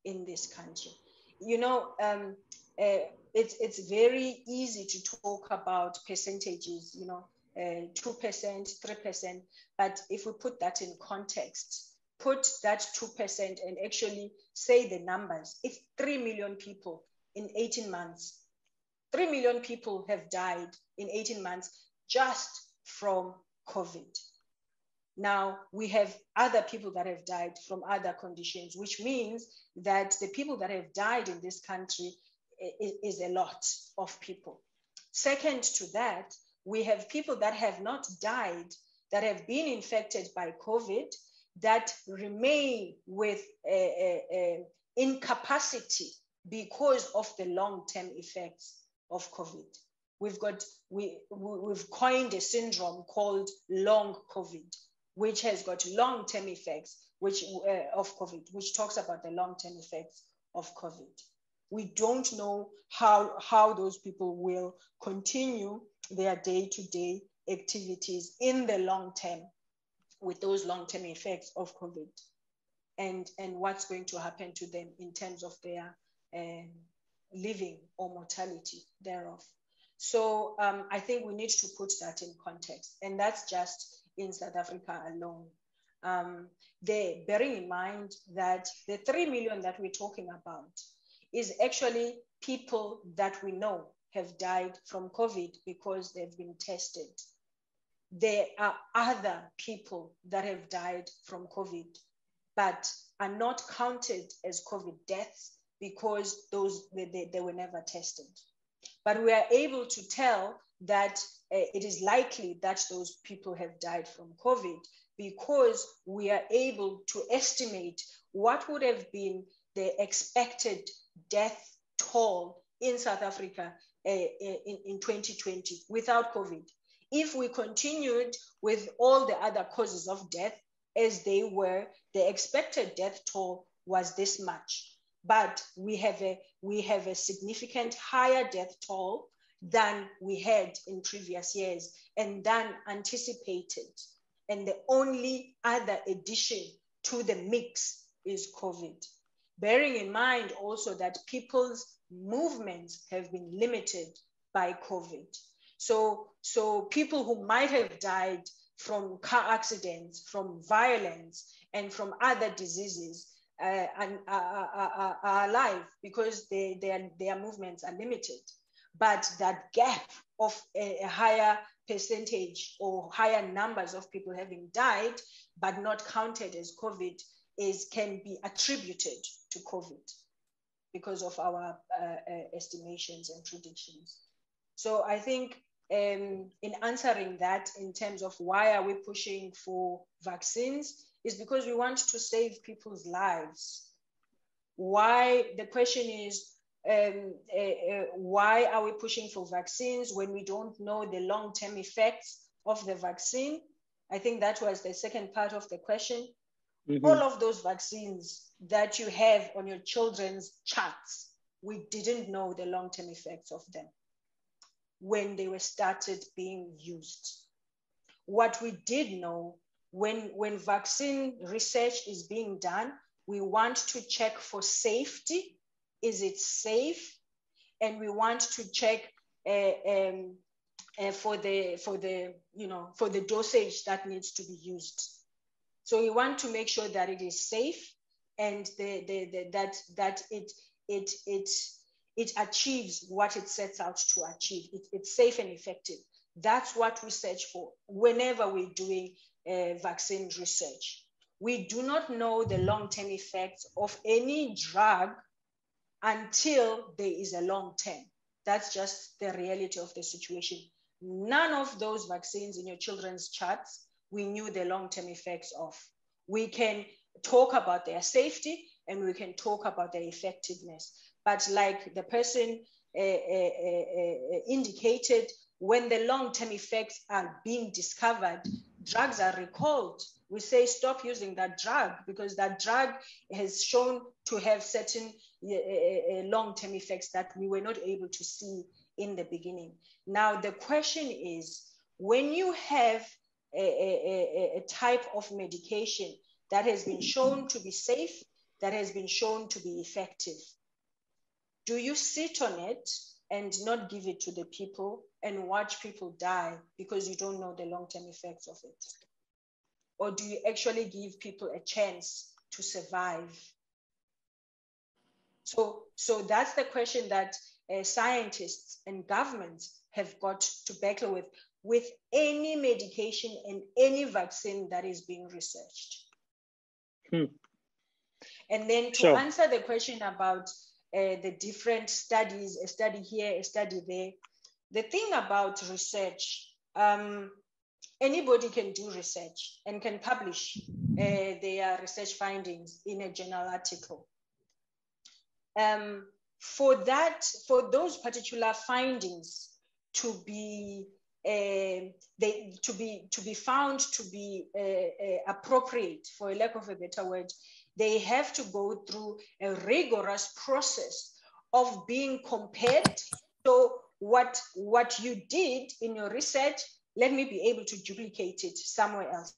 in this country. You know, um, uh, it's, it's very easy to talk about percentages, you know, uh, 2%, 3%. But if we put that in context, put that 2% and actually say the numbers. If 3 million people in 18 months, 3 million people have died in 18 months just from COVID. Now, we have other people that have died from other conditions, which means that the people that have died in this country is, a lot of people. Second to that, we have people that have not died, that have been infected by COVID, that remain with a, a, a incapacity because of the long-term effects of COVID. We've got we we've coined a syndrome called long COVID, which has got long-term effects, which uh, of COVID, which talks about the long-term effects of COVID. We don't know how how those people will continue their day-to-day activities in the long term with those long-term effects of COVID and, and what's going to happen to them in terms of their um, living or mortality thereof. So um, I think we need to put that in context, and that's just in South Africa alone. Um, they, bearing in mind that the 3 million that we're talking about is actually people that we know have died from COVID because they've been tested. There are other people that have died from COVID, but are not counted as COVID deaths because those they, they, they were never tested. But we are able to tell that uh, it is likely that those people have died from COVID because we are able to estimate what would have been the expected death toll in South Africa uh, in, in 2020 without COVID. If we continued with all the other causes of death as they were, the expected death toll was this much. But we have a we have a significant higher death toll than we had in previous years and than anticipated. And the only other addition to the mix is COVID. Bearing in mind also that people's movements have been limited by COVID. So, so people who might have died from car accidents, from violence, and from other diseases uh, and are, are, are, alive because they, their, their movements are limited. But that gap of a, a higher percentage or higher numbers of people having died but not counted as COVID is can be attributed to COVID because of our uh, uh, estimations and predictions. So I think um, in answering that in terms of why are we pushing for vaccines is because we want to save people's lives. Why, the question is, um, uh, uh, why are we pushing for vaccines when we don't know the long-term effects of the vaccine? I think that was the second part of the question. Mm-hmm. All of those vaccines that you have on your children's charts, we didn't know the long-term effects of them when they were started being used. What we did know when, when vaccine research is being done, we want to check for safety. Is it safe? And we want to check uh, um, uh, for the for the you know for the dosage that needs to be used. So we want to make sure that it is safe and the, the, the, that that it it it it achieves what it sets out to achieve. It, it's safe and effective. That's what we search for whenever we're doing uh, vaccine research. We do not know the long-term effects of any drug until there is a long term. That's just the reality of the situation. None of those vaccines in your children's charts, we knew the long-term effects of. We can talk about their safety and we can talk about their effectiveness. But like the person uh, uh, uh, indicated, when the long-term effects are being discovered, drugs are recalled. We say stop using that drug because that drug has shown to have certain long-term effects that we were not able to see in the beginning. Now the question is, when you have a, a, a, type of medication that has been shown to be safe, that has been shown to be effective, do you sit on it and not give it to the people and watch people die because you don't know the long-term effects of it? Or do you actually give people a chance to survive? So, so that's the question that uh, scientists and governments have got to battle with with any medication and any vaccine that is being researched. Hmm. And then to sure. answer the question about uh, the different studies, a study here, a study there. The thing about research, um, anybody can do research and can publish uh, their research findings in a journal article. Um, for that, for those particular findings to be uh, they, to be to be found to be uh, uh, appropriate, for a lack of a better word, they have to go through a rigorous process of being compared. So what, what you did in your research, let me be able to duplicate it somewhere else.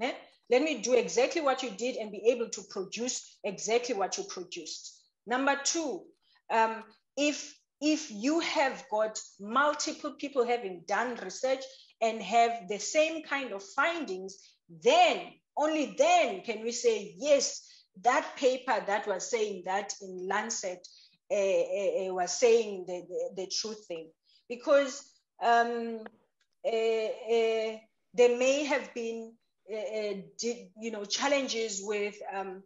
Eh? Let me do exactly what you did and be able to produce exactly what you produced. Number two, um, if if you have got multiple people having done research and have the same kind of findings, then only then can we say, yes, that paper that was saying that in Lancet uh, uh, was saying the, the, the, truth thing. Because um, uh, there may have been, you know, challenges with um,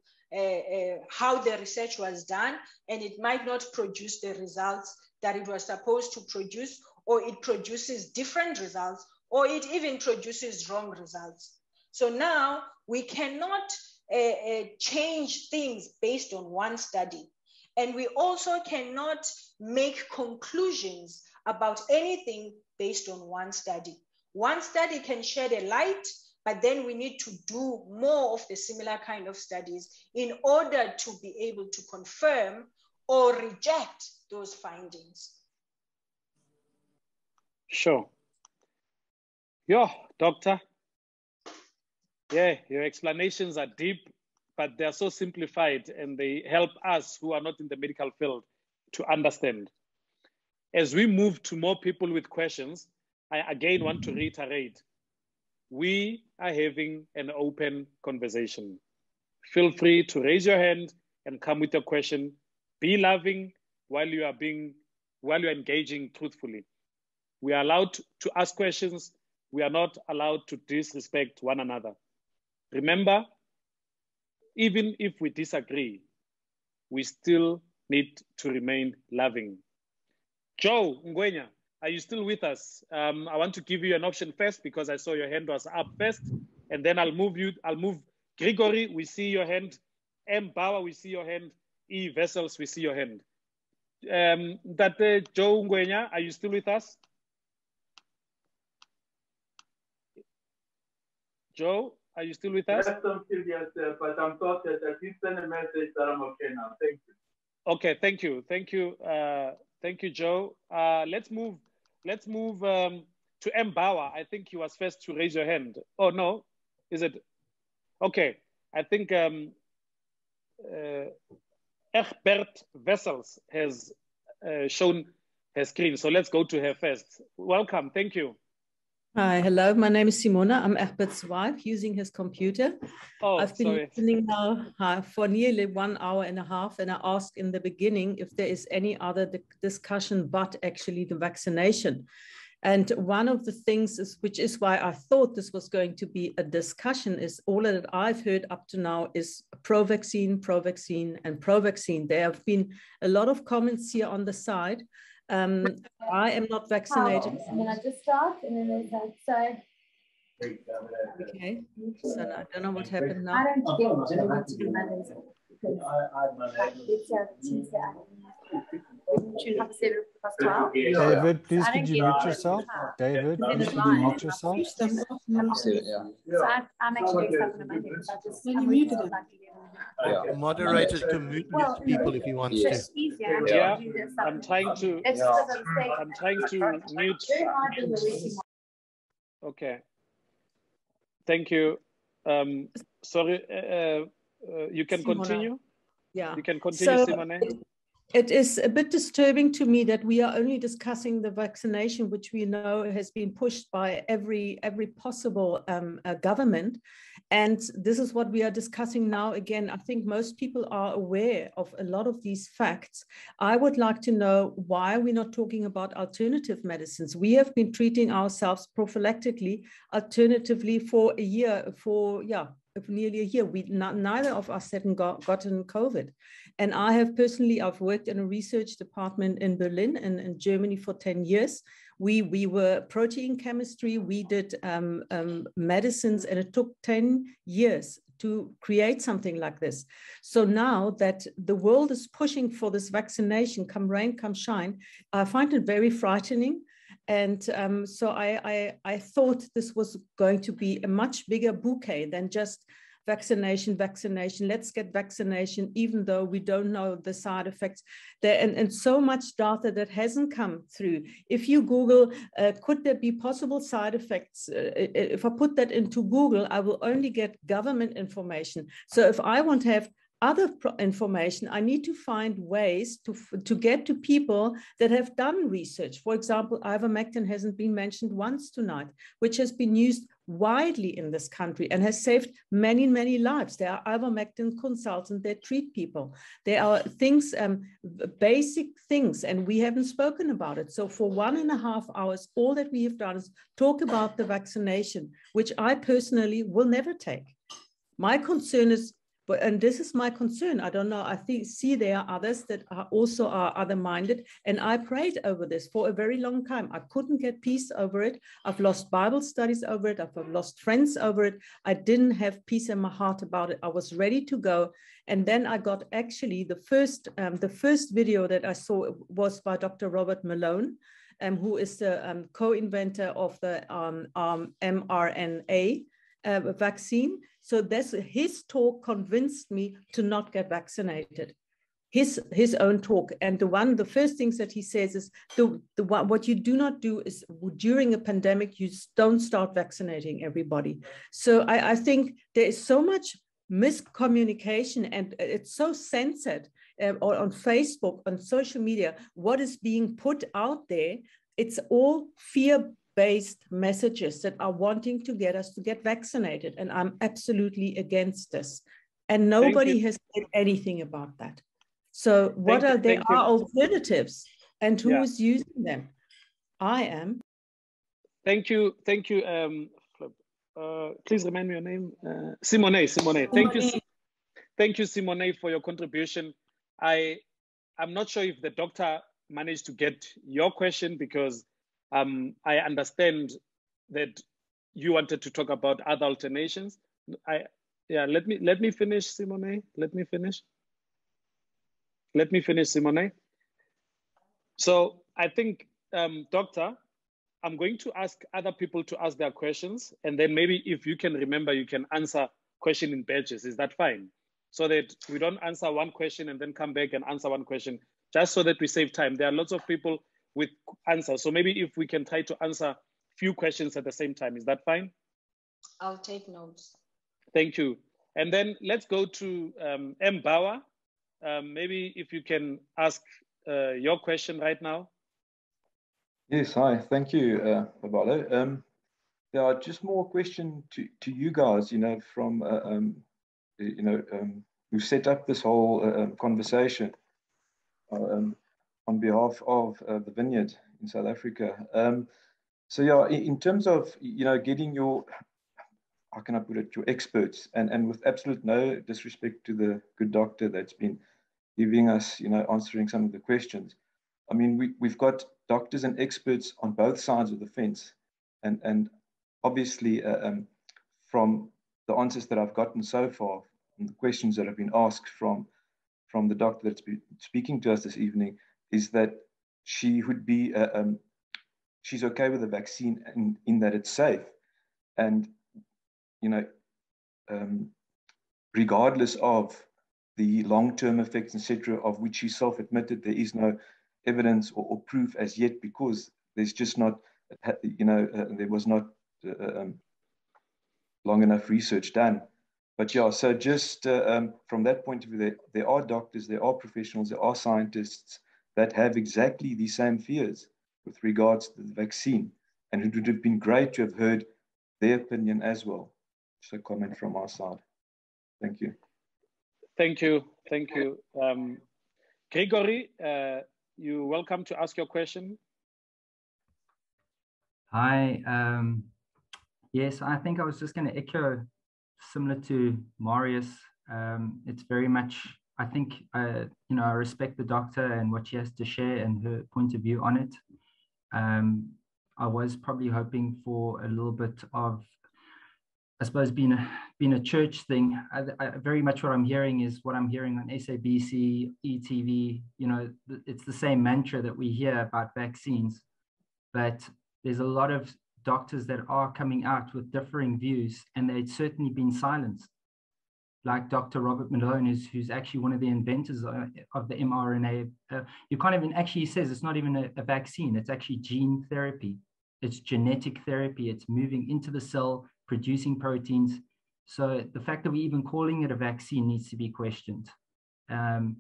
how the research was done, and it might not produce the results that it was supposed to produce, or it produces different results, or it even produces wrong results. So now we cannot uh, uh, change things based on one study. And we also cannot make conclusions about anything based on one study. One study can shed a light, but then we need to do more of the similar kind of studies in order to be able to confirm or reject those findings.
Sure. Yeah, doctor, yeah, your explanations are deep, but they're so simplified and they help us who are not in the medical field to understand. As we move to more people with questions, I again want to reiterate we are having an open conversation. Feel free to raise your hand and come with your question. Be loving while you are being while you're engaging truthfully. We are allowed to ask questions. We are not allowed to disrespect one another. Remember, even if we disagree, we still need to remain loving. Joe Ngwenya, are you still with us? Um, I want to give you an option first because I saw your hand was up first, and then I'll move you. I'll move Grigory. We see your hand. M Bauer, we see your hand. E Wessels, we see your hand. Um, that Joe Ngwenya, are you still with us? Joe, are you still with us?
Yes, I'm still here, but I'm thought that I did send a message that I'm okay now. Thank you.
Okay, thank you, thank you, uh, thank you, Joe. Uh, let's move. Let's move um, to M Bauer. I think he was first to raise your hand. Oh no, is it? Okay, I think um, uh, Egbert Wessels has uh, shown her screen. So let's go to her first. Welcome. Thank you.
Hi, hello. My name is Simona. I'm Egbert's wife using his computer.
Oh,
I've been
sorry.
listening now uh, for nearly one hour and a half, and I asked in the beginning if there is any other di- discussion but actually the vaccination. And one of the things is, which is why I thought this was going to be a discussion, is all that I've heard up to now is pro-vaccine, pro-vaccine, and pro-vaccine. There have been a lot of comments here on the side. Um, I am not vaccinated.
And then I just start, and then there's like, so
Okay, so I don't know what happened
I
now.
don't get what I to do Mondays because like, it's a Tuesday. Should have said it past twelve.
David, please
I
could you mute yourself? David, please
it's
could you mute yourself?
So I, I'm actually doing something on Monday, because I just.
When you muted it.
Like 11.
The moderator can mute
Well,
people if he wants
So
to.
it's easier. I'm
Yeah,
trying to
I'm trying to.
It's I'm
trying to mute.
Very hard doing the waiting.
Okay. Thank you. Um, sorry. Uh, uh, you can
Simona.
continue.
Yeah.
You can continue,
So
Simone.
It is a bit disturbing to me that we are only discussing the vaccination, which we know has been pushed by every every possible um, uh, government, and this is what we are discussing now. Again, I think most people are aware of a lot of these facts. I would like to know why we're not talking about alternative medicines. We have been treating ourselves prophylactically, alternatively for a year, for yeah, nearly a year. We not, neither of us hadn't got, gotten COVID. And I have personally, I've worked in a research department in Berlin and in Germany for 10 years. We, we were protein chemistry, we did um, um, medicines, and it took 10 years to create something like this. So now that the world is pushing for this vaccination, come rain, come shine, I find it very frightening. And um, so I, I, I thought this was going to be a much bigger bouquet than just vaccination, vaccination, let's get vaccination, even though we don't know the side effects. There and, and so much data that hasn't come through. If you Google, uh, could there be possible side effects? Uh, if I put that into Google, I will only get government information. So if I want to have other information, I need to find ways to, to get to people that have done research. For example, ivermectin hasn't been mentioned once tonight, which has been used widely in this country and has saved many, many lives. There are ivermectin consultants that treat people. There are things, um, basic things, and we haven't spoken about it. So for one and a half hours, all that we have done is talk about the vaccination, which I personally will never take. My concern is but and this is my concern. I don't know. I think see there are others that are also are other-minded, and I prayed over this for a very long time. I couldn't get peace over it. I've lost Bible studies over it. I've lost friends over it. I didn't have peace in my heart about it. I was ready to go, and then I got actually the first um, the first video that I saw was by Dr. Robert Malone. Um, who is the um, co-inventor of the um, um, mRNA uh, vaccine. So this his talk convinced me to not get vaccinated. His his own talk and the one the first things that he says is the, the what you do not do is during a pandemic you don't start vaccinating everybody. So I, I think there is so much miscommunication and it's so censored uh, on Facebook on social media what is being put out there. It's all fear based messages that are wanting to get us to get vaccinated. And I'm absolutely against this. And nobody has said anything about that. So, what
Thank you,
are there
thank you.
are alternatives and who is
Yeah.
using them? I am.
Thank you. Thank you. Um, uh, please remind me your name. Uh, Simone. Simone. Thank you.
Simone.
Thank you, Simone, for your contribution. I, I'm not sure if the doctor managed to get your question because Um, I understand that you wanted to talk about other alternations. I yeah, let me let me finish, Simone. Let me finish. Let me finish, Simone. So I think, um, Doctor, I'm going to ask other people to ask their questions, and then maybe if you can remember, you can answer question in batches. Is that fine? So that we don't answer one question and then come back and answer one question, just so that we save time. There are lots of people with answers. So maybe if we can try to answer a few questions at the same time, is that fine?
I'll take notes.
Thank you. And then let's go to um, M. Bauer. Um, maybe if you can ask uh, your question right now.
Yes, hi. Thank you, uh, Paballo. Um, yeah, just more question to, to you guys, you know, from, uh, um, you know, um, who set up this whole uh, um, conversation uh, um, on behalf of uh, the Vineyard in South Africa. Um, so yeah, in, in terms of, you know, getting your, how can I put it, your experts, and, and with absolute no disrespect to the good doctor that's been giving us, you know, answering some of the questions. I mean, we, we've got doctors and experts on both sides of the fence. And, and obviously, uh, um, from the answers that I've gotten so far, and the questions that have been asked from, from the doctor that's been speaking to us this evening, is that she would be, uh, um, she's okay with the vaccine in, in that it's safe. And, you know, um, regardless of the long-term effects, etc., of which she self-admitted there is no evidence or, or, proof as yet because there's just not, you know, uh, there was not uh, um, long enough research done. But yeah, so just uh, um, from that point of view, there, there are doctors, there are professionals, there are scientists that have exactly the same fears with regards to the vaccine. And it would have been great to have heard their opinion as well. Just a comment from our side. Thank you.
Thank you. Thank you. Um, Gregory, uh, you're welcome to ask your question.
Hi. Um, yes, I think I was just going to echo similar to Marius. Um, it's very much, I think, uh, you know, I respect the doctor and what she has to share and her point of view on it. Um, I was probably hoping for a little bit of I suppose being a being a church thing, I, I, very much what I'm hearing is what I'm hearing on SABC, ETV. You know, it's the same mantra that we hear about vaccines, but there's a lot of doctors that are coming out with differing views, and they've certainly been silenced. Like Dr. Robert Malone, is, who's actually one of the inventors of the mRNA. Uh, you can't even actually, he says it's not even a, a vaccine, it's actually gene therapy. It's genetic therapy. It's moving into the cell producing proteins. So the fact that we're even calling it a vaccine needs to be questioned. Um,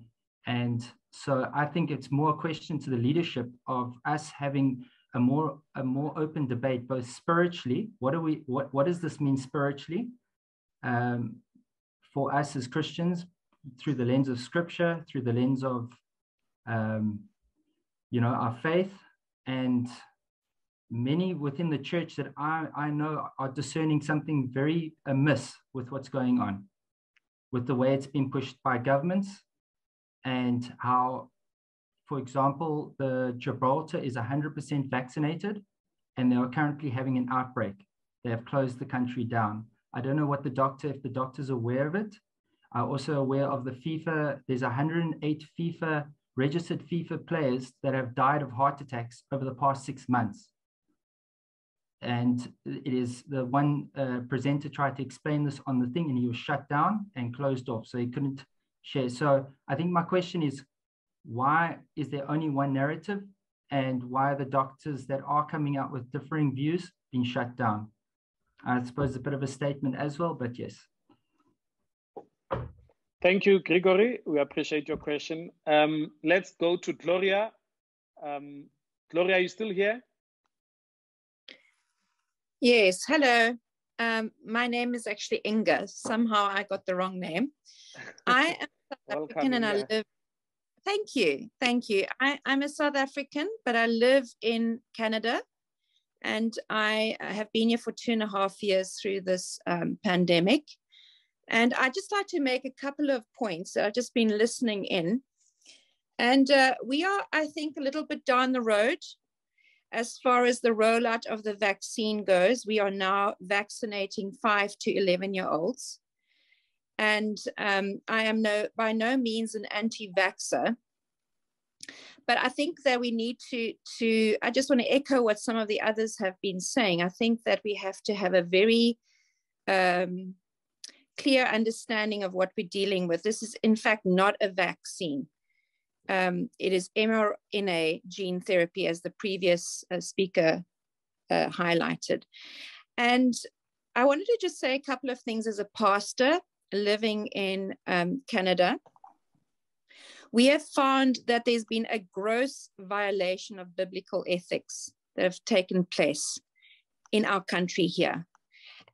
and so I think it's more a question to the leadership of us having a more a more open debate, both spiritually. What do we what what does this mean spiritually um, for us as Christians through the lens of Scripture, through the lens of um, you know our faith, and many within the church that I, I know are discerning something very amiss with what's going on, with the way it's been pushed by governments, and how, for example, the Gibraltar is 100% vaccinated, and they are currently having an outbreak. They have closed the country down. I don't know what the doctor, if the doctor's aware of it. I'm also aware of the FIFA, there's 108 FIFA registered FIFA players that have died of heart attacks over the past six months. And it is the one uh, presenter tried to explain this on the thing and he was shut down and closed off so he couldn't share. So i think my question is why is there only one narrative and why are the doctors that are coming out with differing views being shut down i suppose a bit of a statement as well but yes
thank you gregory we appreciate your question um, let's go to gloria um, gloria are you still here
Yes, hello. Um, my name is actually Inga. Somehow I got the wrong name. [LAUGHS] I am South African and I live. Thank you, thank you. I, I'm a South African, but I live in Canada, and I have been here for two and a half years through this um, pandemic. And I just like to make a couple of points. that I've just been listening in, and uh, we are, I think, a little bit down the road as far as the rollout of the vaccine goes, we are now vaccinating five to 11 year olds. And um, I am no, by no means an anti vaxxer. But I think that we need to, to, I just want to echo what some of the others have been saying. I think that we have to have a very um, clear understanding of what we're dealing with. This is, in fact, not a vaccine. Um, it is mRNA gene therapy, as the previous uh, speaker uh, highlighted. And I wanted to just say a couple of things as a pastor living in um, Canada. We have found that there's been a gross violation of biblical ethics that have taken place in our country here.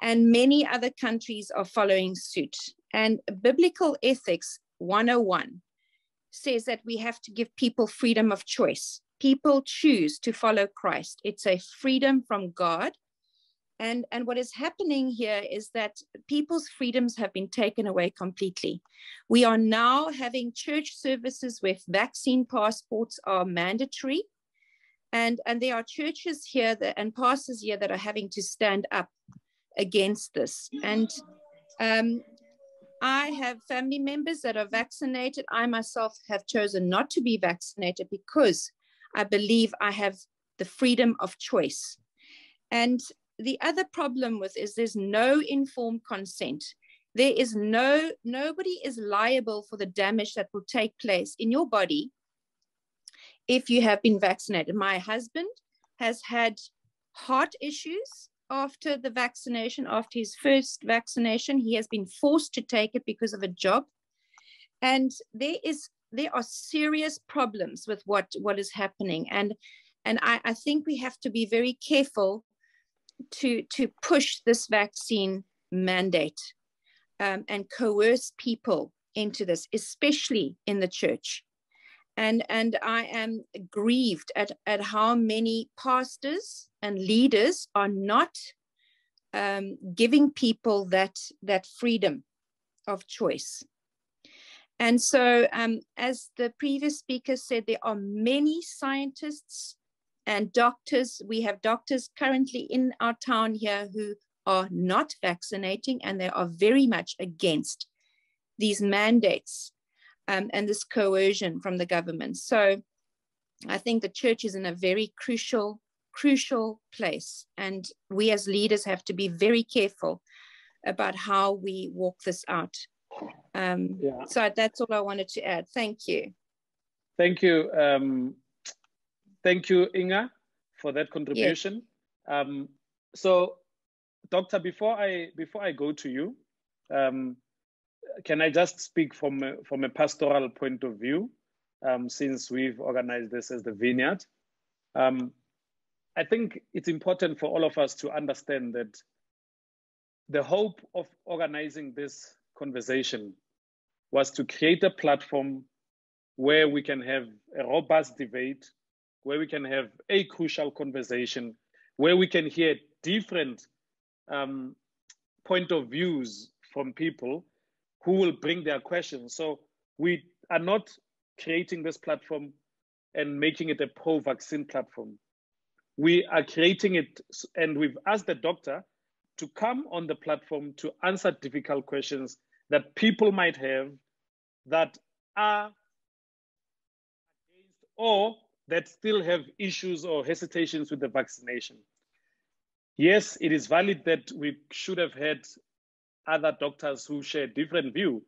And many other countries are following suit. And biblical ethics 101 says that we have to give people freedom of choice. People choose to follow Christ. It's a freedom from God. And, and what is happening here is that people's freedoms have been taken away completely. We are now having church services where vaccine passports are mandatory. And, and there are churches here that, and pastors here that are having to stand up against this. And um, I have family members that are vaccinated. I myself have chosen not to be vaccinated because I believe I have the freedom of choice. And the other problem with is there's no informed consent. There is no, nobody is liable for the damage that will take place in your body if you have been vaccinated. My husband has had heart issues after the vaccination, after his first vaccination. He has been forced to take it because of a job. And there is there are serious problems with what, what is happening. And and I, I think we have to be very careful to, to push this vaccine mandate um, and coerce people into this, especially in the church. And, and I am grieved at, at how many pastors and leaders are not um, giving people that, that freedom of choice. And so, um, as the previous speaker said, there are many scientists and doctors. We have doctors currently in our town here who are not vaccinating, and they are very much against these mandates um, and this coercion from the government. So, I think the church is in a very crucial crucial place. And we as leaders have to be very careful about how we walk this out. Um, yeah. So that's all I wanted to add. Thank you.
Thank you. Um, thank you, Inga, for that contribution. Yes. Um, so, Doctor, before I before I go to you, um, can I just speak from a, from a pastoral point of view, um, since we've organized this as the Vineyard? Um, I think it's important for all of us to understand that the hope of organizing this conversation was to create a platform where we can have a robust debate, where we can have a crucial conversation, where we can hear different um, point of views from people who will bring their questions. So we are not creating this platform and making it a pro-vaccine platform we are creating it and we've asked the doctor to come on the platform to answer difficult questions that people might have that are against or that still have issues or hesitations with the vaccination. Yes, it is valid that we should have had other doctors who share different view.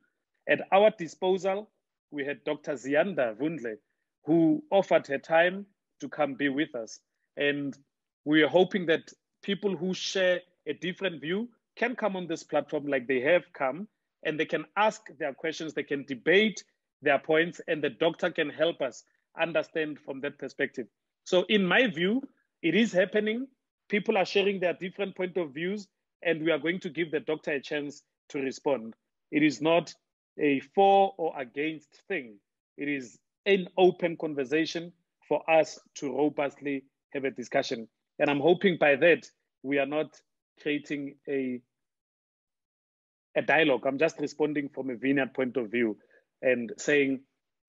At our disposal, we had Dr. Ziyanda Vundle, who offered her time to come be with us. And we are hoping that people who share a different view can come on this platform like they have come and they can ask their questions, they can debate their points, and the doctor can help us understand from that perspective. So, in my view, it is happening. People are sharing their different point of views, and we are going to give the doctor a chance to respond. It is not a for or against thing. It is an open conversation for us to robustly have a discussion. And I'm hoping by that, we are not creating a, a dialogue. I'm just responding from a vineyard point of view and saying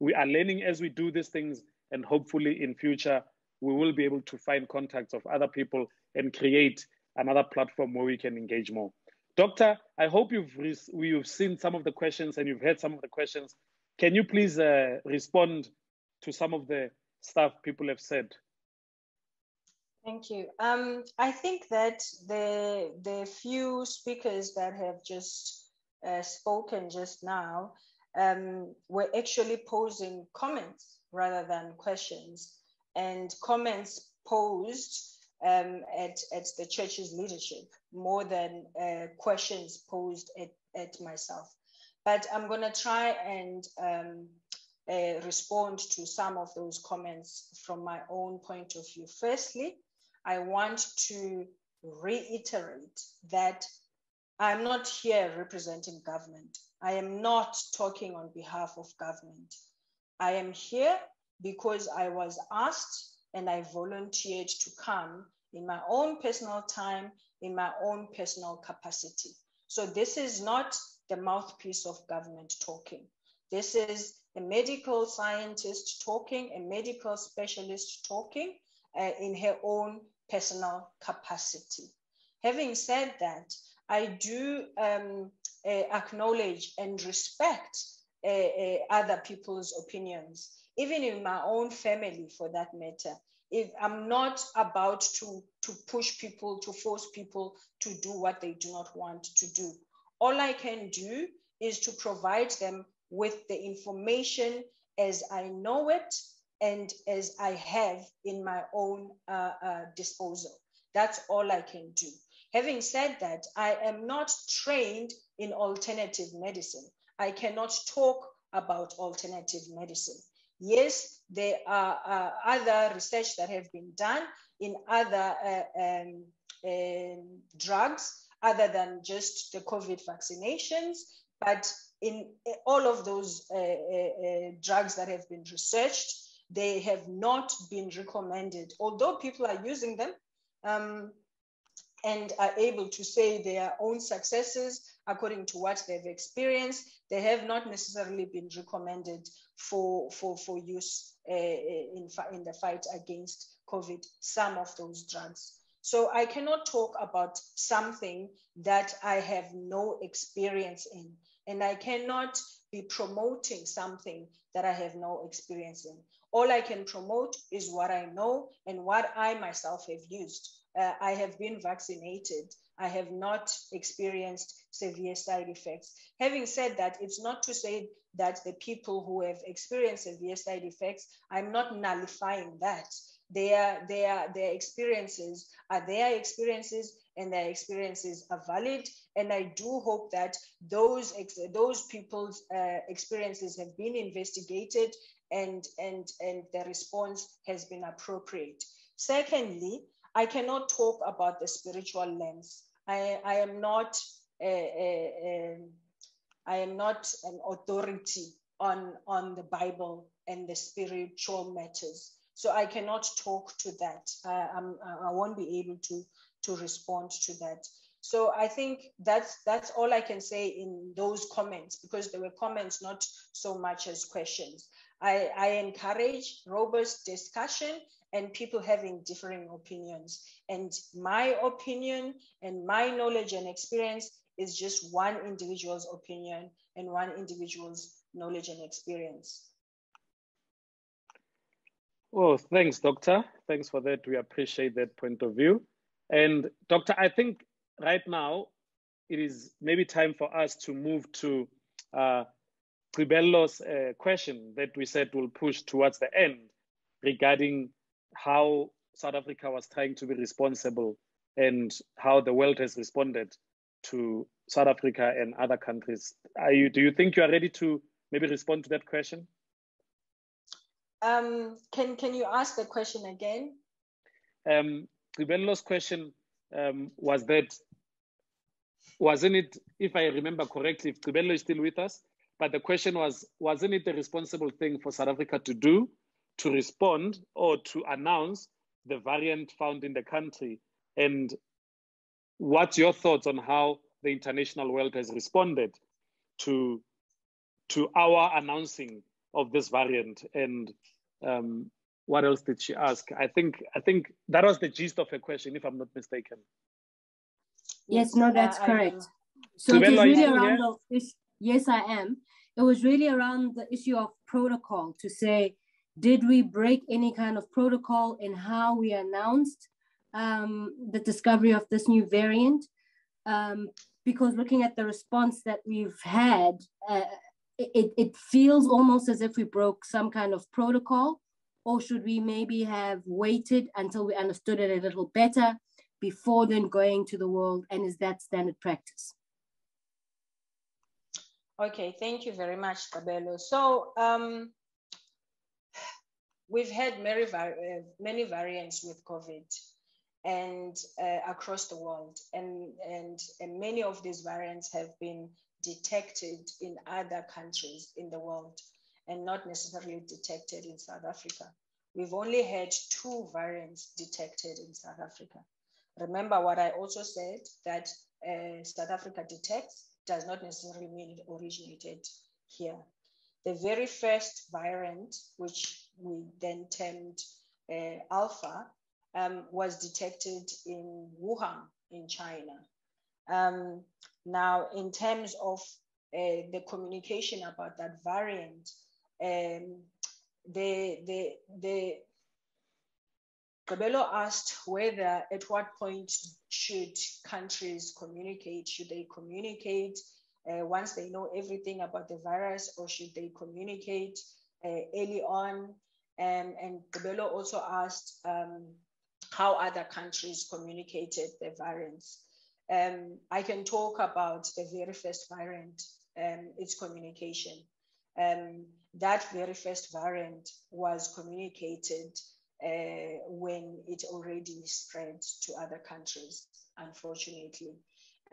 we are learning as we do these things. And hopefully in future, we will be able to find contacts of other people and create another platform where we can engage more. Doctor, I hope you've, you've seen some of the questions and you've heard some of the questions. Can you please uh, respond to some of the stuff people have said?
Thank you. Um, I think that the, the few speakers that have just uh, spoken just now um, were actually posing comments rather than questions. And comments posed um, at, at the church's leadership more than uh, questions posed at, at myself. But I'm going to try and um, uh, respond to some of those comments from my own point of view. Firstly, I want to reiterate that I'm not here representing government. I am not talking on behalf of government. I am here because I was asked and I volunteered to come in my own personal time, in my own personal capacity. So this is not the mouthpiece of government talking. This is a medical scientist talking, a medical specialist talking uh, in her own personal capacity. Having said that, I do um, acknowledge and respect uh, uh, other people's opinions, even in my own family for that matter. If I'm not about to, to push people, to force people to do what they do not want to do. All I can do is to provide them with the information as I know it and as I have in my own uh, uh, disposal. That's all I can do. Having said that, I am not trained in alternative medicine. I cannot talk about alternative medicine. Yes, there are uh, other research that have been done in other uh, um, uh, drugs other than just the COVID vaccinations, but in all of those uh, uh, uh, drugs that have been researched, they have not been recommended. Although people are using them um, and are able to say their own successes according to what they've experienced, they have not necessarily been recommended for, for, for use uh, in, in the fight against COVID, some of those drugs. So I cannot talk about something that I have no experience in. And I cannot be promoting something that I have no experience in. All I can promote is what I know and what I myself have used. Uh, I have been vaccinated. I have not experienced severe side effects. Having said that, it's not to say that the people who have experienced severe side effects, I'm not nullifying that. Their, their, their experiences are their experiences and their experiences are valid. And I do hope that those, those people's uh, experiences have been investigated and, and, and the response has been appropriate. Secondly, I cannot talk about the spiritual lens. I, I am not a, a, a, I am not an authority on, on the Bible and the spiritual matters. So I cannot talk to that. I, I'm, I won't be able to, to respond to that. So I think that's that's all I can say in those comments because there were comments, not so much as questions. I, I encourage robust discussion and people having differing opinions. And my opinion and my knowledge and experience is just one individual's opinion and one individual's knowledge and experience.
Well, thanks, Doctor. Thanks for that. We appreciate that point of view. And Doctor, I think right now it is maybe time for us to move to uh, Pribello's uh, question that we said will push towards the end regarding how South Africa was trying to be responsible and how the world has responded to South Africa and other countries. Are you, do you think you are ready to maybe respond to that question?
Um, can, can you ask the question again?
Um, question um, was that, wasn't it, if I remember correctly, if Ribello is still with us, but the question was, wasn't it the responsible thing for South Africa to do to respond or to announce the variant found in the country? And what's your thoughts on how the international world has responded to, to our announcing of this variant? And um, what else did she ask? I think I think that was the gist of her question, if I'm not mistaken.
Yes, no, that's correct. So it is really around the, yes, I am. It was really around the issue of protocol to say, did we break any kind of protocol in how we announced um, the discovery of this new variant? Um, because looking at the response that we've had, uh, it, it feels almost as if we broke some kind of protocol or should we maybe have waited until we understood it a little better before then going to the world? And is that standard practice?
Okay, thank you very much, Tabelo. So um, we've had many, uh, many variants with COVID and uh, across the world. And, and, and many of these variants have been detected in other countries in the world and not necessarily detected in South Africa. We've only had two variants detected in South Africa. Remember what I also said that uh, South Africa detects does not necessarily mean it originated here. The very first variant, which we then termed uh, alpha, um, was detected in Wuhan in China. Um, now, in terms of uh, the communication about that variant, um, the, the, the Cabello asked whether at what point should countries communicate? Should they communicate uh, once they know everything about the virus or should they communicate uh, early on? Um, and Cabello also asked um, how other countries communicated the variants. Um, I can talk about the very first variant, um, its communication. Um, that very first variant was communicated uh, when it already spread to other countries, unfortunately.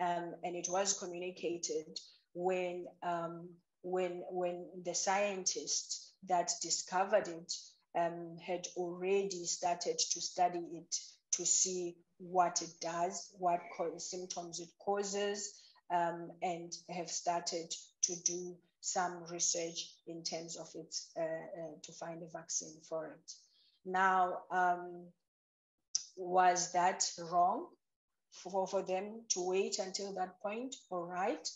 Um, and it was communicated when, um, when, when the scientists that discovered it um, had already started to study it to see what it does, what symptoms it causes, um, and have started to do some research in terms of it uh, uh, to find a vaccine for it. Now, um, was that wrong for, for them to wait until that point? All right.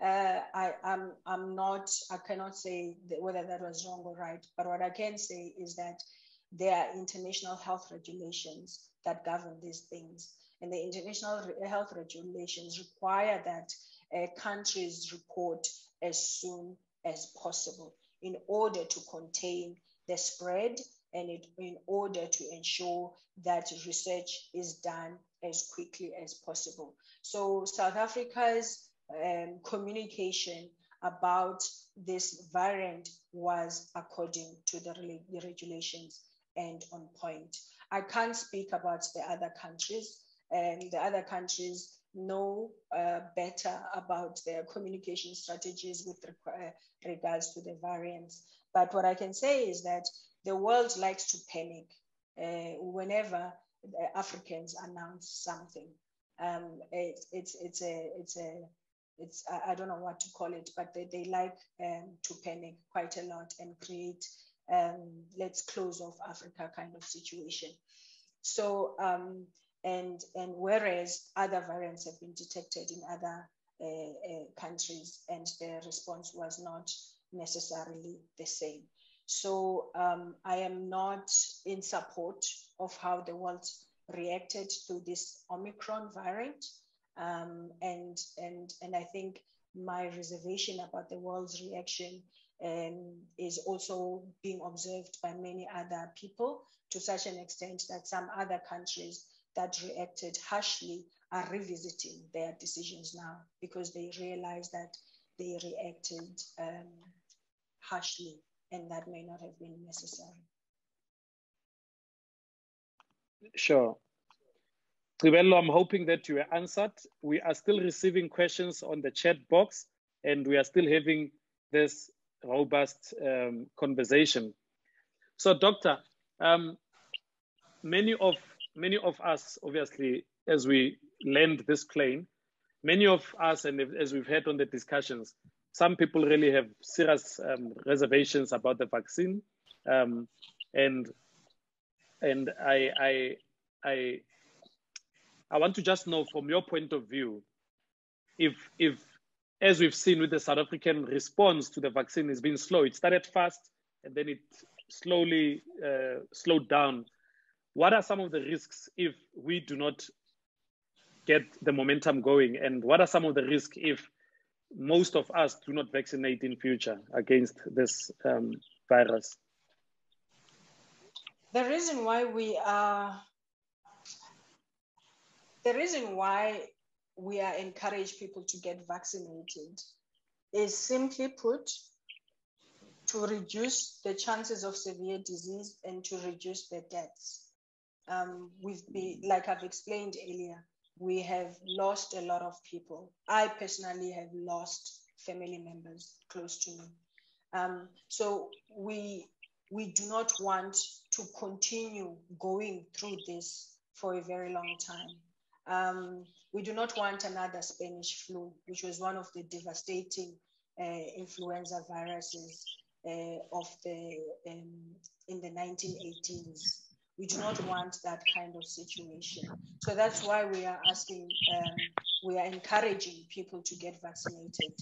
Uh, I, am I'm, I'm not, I cannot say whether that was wrong or right, but what I can say is that there are international health regulations that govern these things. And the international health regulations require that uh, countries report as soon as possible in order to contain the spread and it, in order to ensure that research is done as quickly as possible. So South Africa's um, communication about this variant was according to the regulations and on point. I can't speak about the other countries and the other countries know uh, better about their communication strategies with uh, regards to the variants. But what I can say is that the world likes to panic uh, whenever Africans announce something. Um, it, it's it's a it's a it's I, don't know what to call it, but they, they like um, to panic quite a lot and create um, let's close off Africa kind of situation. So um, and, and whereas other variants have been detected in other uh, uh, countries and the response was not necessarily the same. So um, I am not in support of how the world reacted to this Omicron variant. Um, and, and, and I think my reservation about the world's reaction um, is also being observed by many other people to such an extent that some other countries that reacted harshly are revisiting their decisions now because they realize that they reacted um, harshly and that may not have been necessary.
Sure. Ribello, I'm hoping that you were answered. We are still receiving questions on the chat box and we are still having this robust um, conversation. So doctor, um, many of many of us, obviously, as we land this plane, many of us, and as we've heard on the discussions, some people really have serious um, reservations about the vaccine. Um, and and I, I, I, I want to just know from your point of view, if, if, as we've seen with the South African response to the vaccine has been slow, it started fast and then it slowly uh, slowed down. What are some of the risks if we do not get the momentum going? And what are some of the risks if most of us do not vaccinate in future against this um, virus?
The reason why we are, the reason why we are encourage people to get vaccinated is simply put to reduce the chances of severe disease and to reduce the deaths. Um, we've been, like I've explained earlier, we have lost a lot of people. I personally have lost family members close to me. Um, so we we do not want to continue going through this for a very long time. Um, we do not want another Spanish flu, which was one of the devastating uh, influenza viruses uh, of the um, in the 1980s. We do not want that kind of situation. So that's why we are asking, um, we are encouraging people to get vaccinated.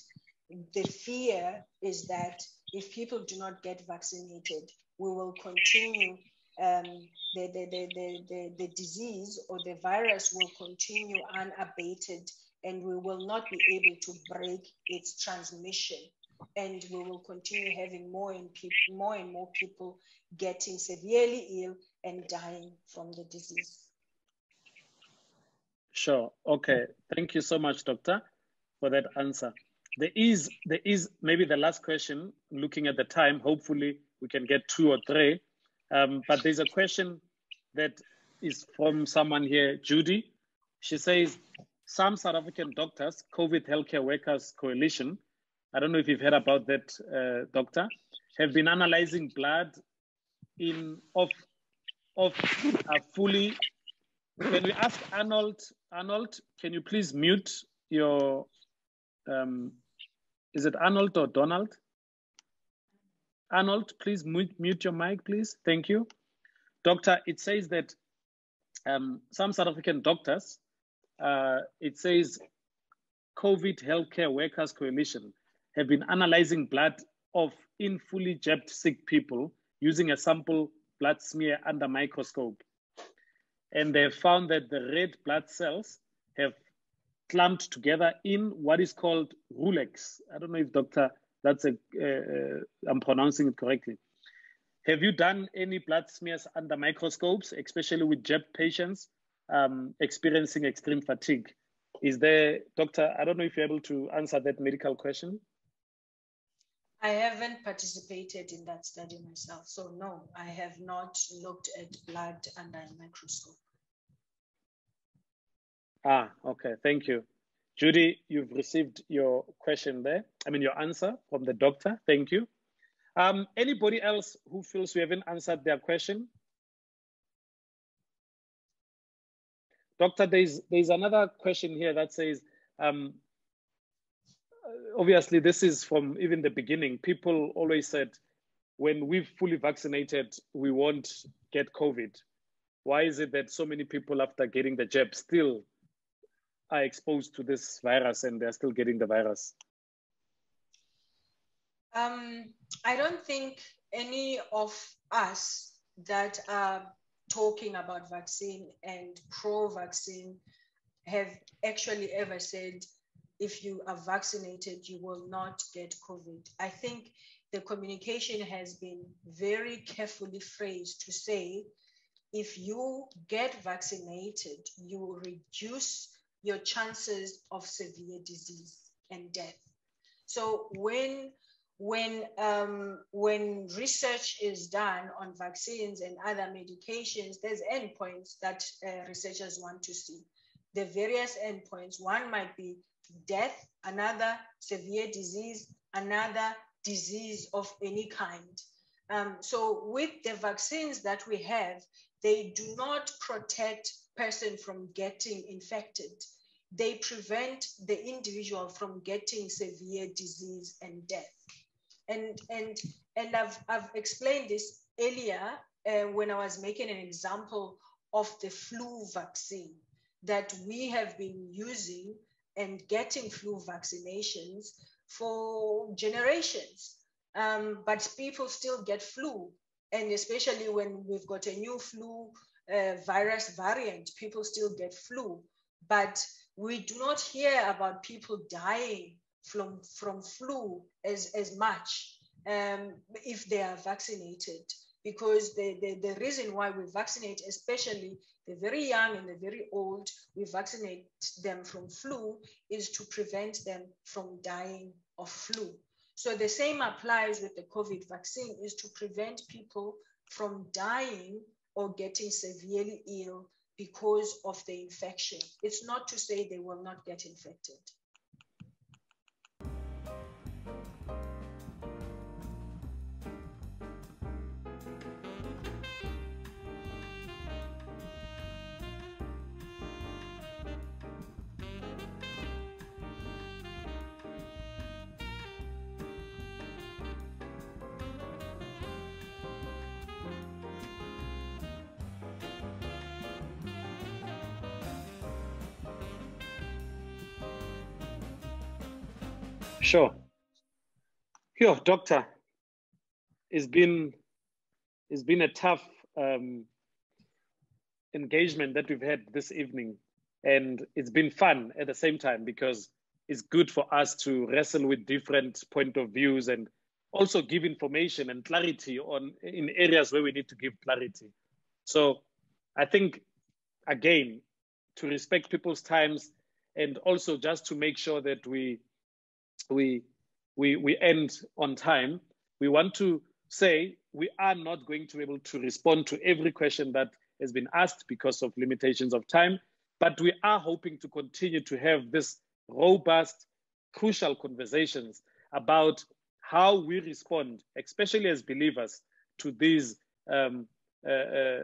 The fear is that if people do not get vaccinated, we will continue um, the, the, the, the, the, disease or the virus will continue unabated and we will not be able to break its transmission and we will continue having more and people, more and more people getting severely ill and dying from the disease.
Sure. Okay. Thank you so much, Doctor, for that answer. There is, there is maybe the last question. Looking at the time, hopefully we can get two or three. Um, but there's a question that is from someone here, Judy. She says, some South African doctors, COVID Healthcare Workers Coalition, I don't know if you've heard about that, uh, doctor, have been analyzing blood in of of a fully. Can we ask Arnold? Arnold, can you please mute your? Um, is it Arnold or Donald? Arnold, please mute, mute your mic, please. Thank you. Doctor, it says that um, some South African doctors, uh, it says COVID Healthcare Workers Coalition have been analyzing blood of in fully jabbed sick people using a sample blood smear under microscope. And they found that the red blood cells have clumped together in what is called rouleaux. I don't know if Dr. That's a. Uh, I'm pronouncing it correctly. Have you done any blood smears under microscopes, especially with JEB patients um, experiencing extreme fatigue? Is there, doctor, I don't know if you're able to answer that medical question.
I haven't participated in that study myself. So no, I have not looked at blood under a microscope.
Ah, okay, thank you. Judy, you've received your question there. I mean, your answer from the doctor. Thank you. Um, anybody else who feels we haven't answered their question? Doctor, there's, there's another question here that says, um, obviously this is from even the beginning. People always said, when we've fully vaccinated, we won't get COVID. Why is it that so many people after getting the jab still are exposed to this virus and they're still getting the virus?
Um, I don't think any of us that are talking about vaccine and pro-vaccine have actually ever said if you are vaccinated, you will not get COVID. I think the communication has been very carefully phrased to say if you get vaccinated, you reduce your chances of severe disease and death. So when when um, when research is done on vaccines and other medications, there's endpoints that uh, researchers want to see. The various endpoints. One might be death, another severe disease, another disease of any kind. Um, so with the vaccines that we have, they do not protect person from getting infected. They prevent the individual from getting severe disease and death. And, and, and I've, I've explained this earlier uh, when I was making an example of the flu vaccine that we have been using and getting flu vaccinations for generations. Um, but people still get flu. And especially when we've got a new flu uh, virus variant, people still get flu. But we do not hear about people dying from, from flu as, as much um, if they are vaccinated. Because the, the, the reason why we vaccinate, especially the very young and the very old, we vaccinate them from flu is to prevent them from dying of flu. So the same applies with the COVID vaccine is to prevent people from dying or getting severely ill because of the infection. It's not to say they will not get infected.
Sure. Here, doctor, it's been it's been a tough um, engagement that we've had this evening, and it's been fun at the same time because it's good for us to wrestle with different point of views and also give information and clarity on in areas where we need to give clarity. So I think again to respect people's times and also just to make sure that we we, we, we end on time, we want to say we are not going to be able to respond to every question that has been asked because of limitations of time, but we are hoping to continue to have this robust, crucial conversations about how we respond, especially as believers, to these um, uh, uh,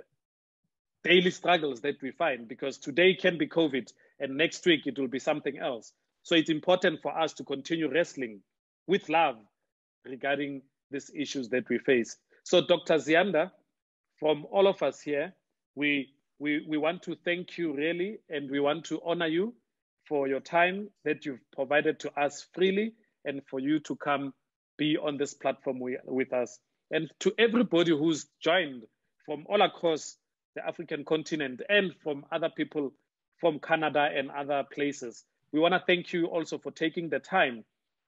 daily struggles that we find, because today can be COVID and next week it will be something else. So it's important for us to continue wrestling with love regarding these issues that we face. So Dr. Ziyanda, from all of us here, we, we, we want to thank you really, and we want to honor you for your time that you've provided to us freely and for you to come be on this platform we, with us. And to everybody who's joined from all across the African continent and from other people from Canada and other places we want to thank you also for taking the time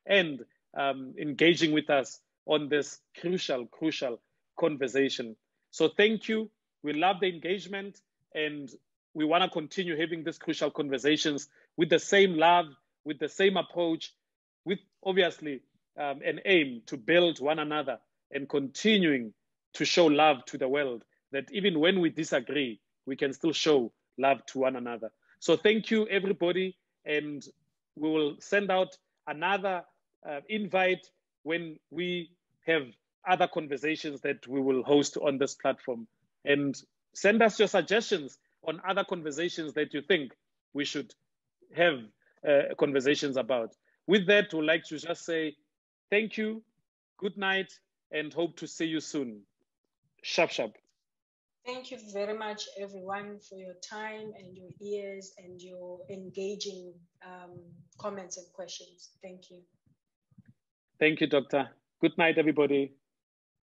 and um, engaging with us on this crucial, crucial conversation. So thank you. We love the engagement and we want to continue having these crucial conversations with the same love, with the same approach, with obviously um, an aim to build one another and continuing to show love to the world that even when we disagree, we can still show love to one another. So thank you, everybody and we will send out another uh, invite when we have other conversations that we will host on this platform. And send us your suggestions on other conversations that you think we should have uh, conversations about. With that, we'd like to just say thank you, good night, and hope to see you soon. Sharp, sharp.
Thank you very much, everyone, for your time and your ears and your engaging um, comments and questions. Thank you.
Thank you, Doctor. Good night, everybody.